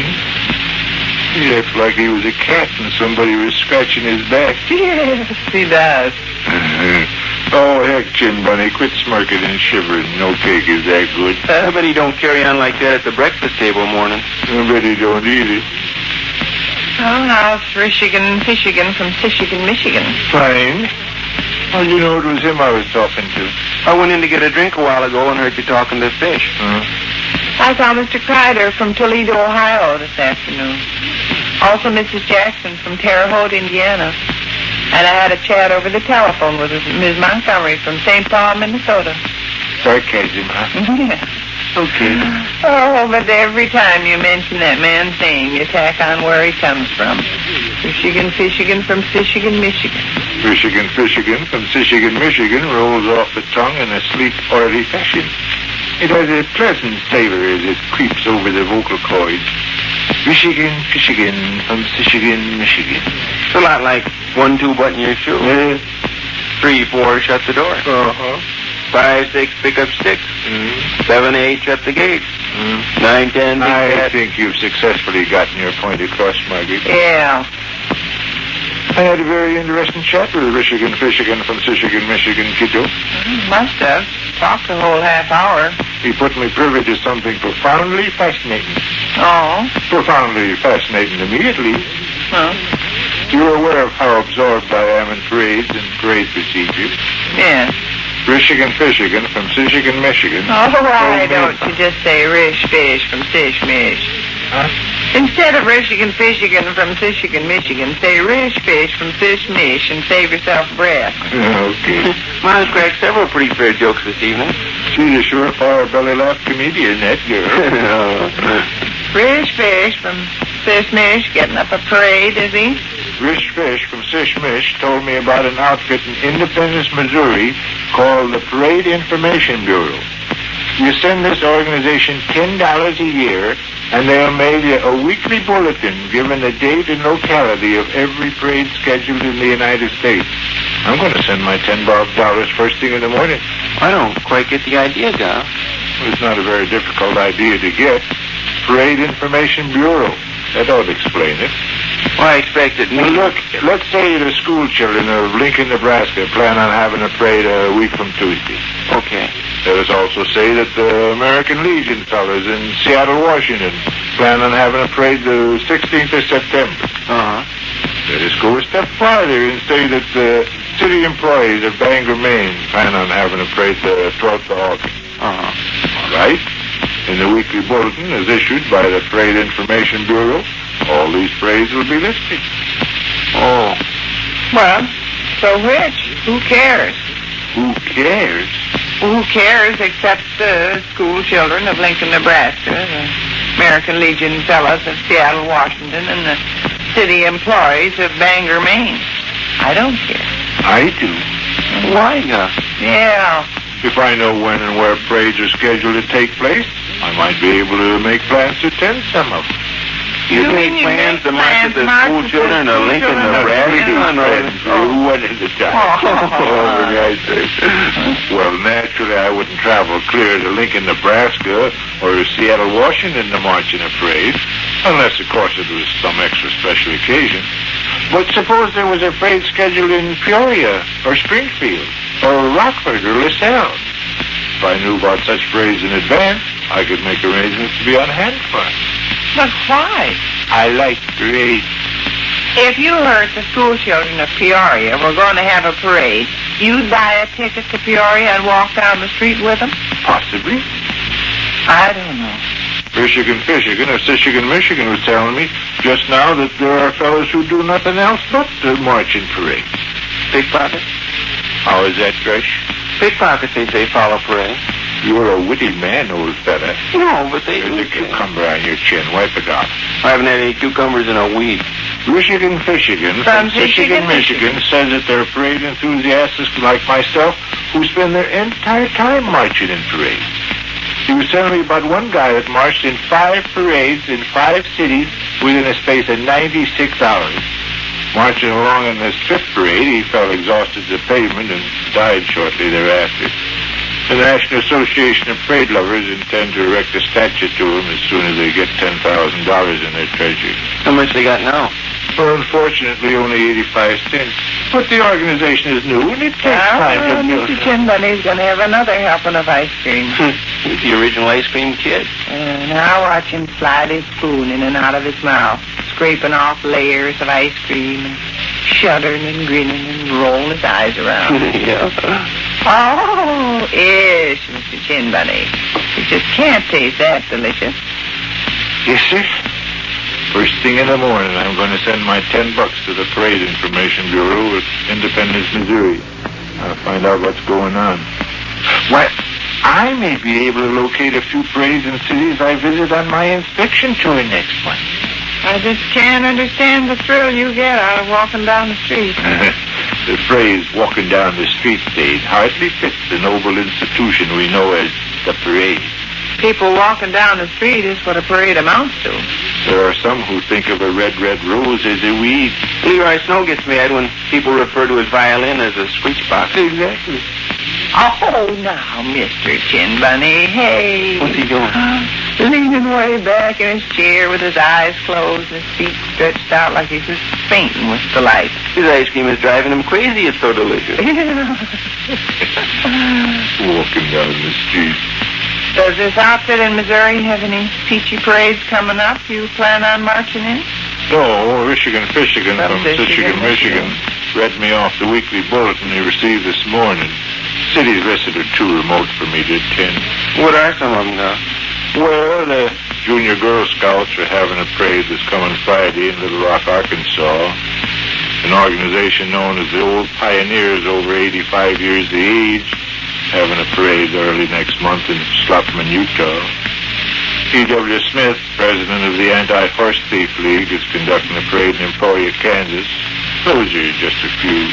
He looks like he was a cat and somebody was scratching his back. [laughs] Yes, he does. [laughs] oh, heck, Chin Bunny, quit smirking and shivering. No cake is that good. Uh, I bet he don't carry on like that at the breakfast table morning. I bet he don't either. Oh, how's Michigan, Fishigan from Fishigan, Michigan? Fine. Well, you know it was him I was talking to? I went in to get a drink a while ago and heard you talking to fish. Huh? I saw Mr. Kreider from Toledo, Ohio this afternoon. Also Mrs. Jackson from Terre Haute, Indiana. And I had a chat over the telephone with Ms. Montgomery from St. Paul, Minnesota. Sarcasm, huh? [laughs] yeah. Okay. Oh, but every time you mention that man's name, you tack on where he comes from. Michigan, Fishigan from Fishigan, Michigan. Michigan, Fishigan from Fishigan, Michigan rolls off the tongue in a sleek, oily fashion. It has a pleasant flavor as it creeps over the vocal cords. Michigan, Fishigan from Fishigan, Michigan. It's a lot like one-two button your shoe. Well, Three, four, shut the door. Uh-huh. Five, six, pick up sticks. Mm-hmm. Seven, eight, shut the gate. Mm-hmm. Nine, ten, I cat. think you've successfully gotten your point across, Margaret. Yeah. I had a very interesting chat with Michigan Fishigan from Michigan, Michigan, kiddo. Must have. Talked a whole half hour. He put me privy to something profoundly fascinating. Oh. Profoundly fascinating to me, at least. Well, You're aware of how absorbed I am in parades and parade procedures. yes. Michigan Fishigan from Michigan, Michigan. Oh, why don't you just say Rish Fish from Sish Mish? Huh? Instead of Michigan Fishigan from Michigan, Michigan, say Rish Fish from Sish Mish and save yourself breath. [laughs] Okay. Mine's cracked several pretty fair jokes this evening. She's a surefire belly laugh comedian, that girl. [laughs] Rish Fish from Sish Mish getting up a parade, is he? Rich Fish from Sish Mish told me about an outfit in Independence, Missouri called the Parade Information Bureau. You send this organization $10 a year, and they'll mail you a weekly bulletin giving the date and locality of every parade scheduled in the United States. I'm going to send my $10 first thing in the morning. I don't quite get the idea, Gal. It's not a very difficult idea to get. Parade Information Bureau. That ought to explain it. Well, I expected me. Well, look, let's say the school children of Lincoln, Nebraska plan on having a parade a week from Tuesday. Okay. Let us also say that the American Legion fellows in Seattle, Washington plan on having a parade the 16th of September. Uh-huh. Let us go a step farther and say that the city employees of Bangor, Maine plan on having a parade the 12th of August. Uh-huh. All right? In the weekly bulletin as issued by the Parade Information Bureau, all these parades will be listed. Oh. Well, so which? Who cares? Who cares? Who cares except the school children of Lincoln, Nebraska, the American Legion fellows of Seattle, Washington, and the city employees of Bangor, Maine? I don't care. I do. Why, not? Yeah. If I know when and where parades are scheduled to take place, I might be able to make plans to attend some of them. You, You make plans to march with the school the children of Lincoln, children of Nebraska? Really, No, no. friends, you one at a time. Oh, [laughs] Christ's. Well, naturally, I wouldn't travel clear to Lincoln, Nebraska, or Seattle, Washington to march in a parade, unless, of course, it was some extra special occasion. But suppose there was a parade scheduled in Peoria, or Springfield, or Rockford, or LaSalle. If I knew about such parades in advance, I could make arrangements to be on hand for it. But why? I like parades. If you heard the school children of Peoria were going to have a parade, you'd buy a ticket to Peoria and walk down the street with them? Possibly. I don't know. Michigan, Fishigan, or Michigan, Michigan was telling me just now that there are fellows who do nothing else but uh, march in parades. Pickpocket? How is that, Trish? Pickpockets, they say, follow parade. You're a witty man, old fella. No, but they There's a cucumber on your chin. Wipe it off. I haven't had any cucumbers in a week. Michigan, Fishigan, From Michigan, Michigan, Michigan, says that they're parade enthusiasts like myself who spend their entire time marching in parades. He was telling me about one guy that marched in five parades in five cities within a space of 96 hours. Marching along in his fifth parade, he fell exhausted to the pavement and died shortly thereafter. The National Association of Parade Lovers intend to erect a statue to him as soon as they get $10,000 in their treasury. How much they got now? Well, unfortunately, only 85 cents. But the organization is new, and it takes time Ah, to build. Mr. Chinbunny's going to have another helping of ice cream. the original ice cream kid. Uh, now watch him slide his spoon in and out of his mouth, scraping off layers of ice cream and shuddering and grinning and rolling his eyes around. [laughs] yeah. Oh, ish, Mr. Chinbunny. You just can't taste that delicious. Yes, sir. First thing in the morning, I'm going to send my 10 bucks to the Parade Information Bureau at Independence, Missouri. I'll find out what's going on. Why, I may be able to locate a few parades and cities I visit on my inspection tour next month. I just can't understand the thrill you get out of walking down the street. [laughs] the phrase walking down the street, Sade, hardly fits the noble institution we know as the parade. People walking down the street is what a parade amounts to. There are some who think of a red, red rose as a weed. Leroy Snow gets mad when people refer to his violin as a screech box. Exactly. Oh, now, Mr. Chin Bunny, hey. What's he doing? Leaning way back in his chair with his eyes closed and his feet stretched out like he's just fainting with delight. His ice cream is driving him crazy. It's so delicious. [laughs] Walking down the street. Does this outfit in Missouri have any peachy parades coming up you plan on marching in? No, Michigan Fishigan From from Michigan, Michigan, Michigan, read me off the weekly bulletin he received this morning. City's rested are too remote for me to attend. What are some of them, now? Well, the Junior Girl Scouts are having a parade this coming Friday in Little Rock, Arkansas. An organization known as the Old Pioneers, over 85 years of age, having a parade early next month in Slopman, Utah. P.W. Smith, president of the Anti-Horse Thief League, is conducting a parade in Emporia, Kansas. Those are just a few.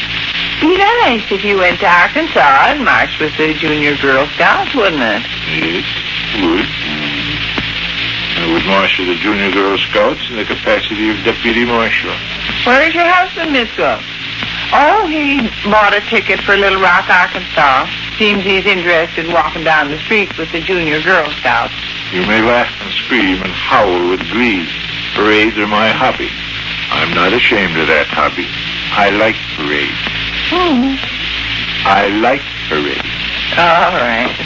Be nice if you went to Arkansas and marched with the Junior Girl Scouts, wouldn't it? Yes, would. I would marshal the Junior Girl Scouts in the capacity of deputy marshal. Where's your husband, Miss Gook? Oh, he bought a ticket for Little Rock, Arkansas. Seems he's interested in walking down the street with the Junior Girl Scouts. You may laugh and scream and howl with glee. Parades are my hobby. I'm not ashamed of that hobby. I like parades. Hmm. I like parades. All right.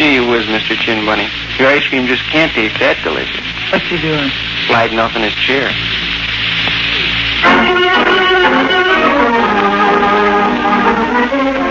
Gee whiz, Mr. Chin Bunny. Your ice cream just can't taste that delicious. What's he doing? Sliding off in his chair. [laughs]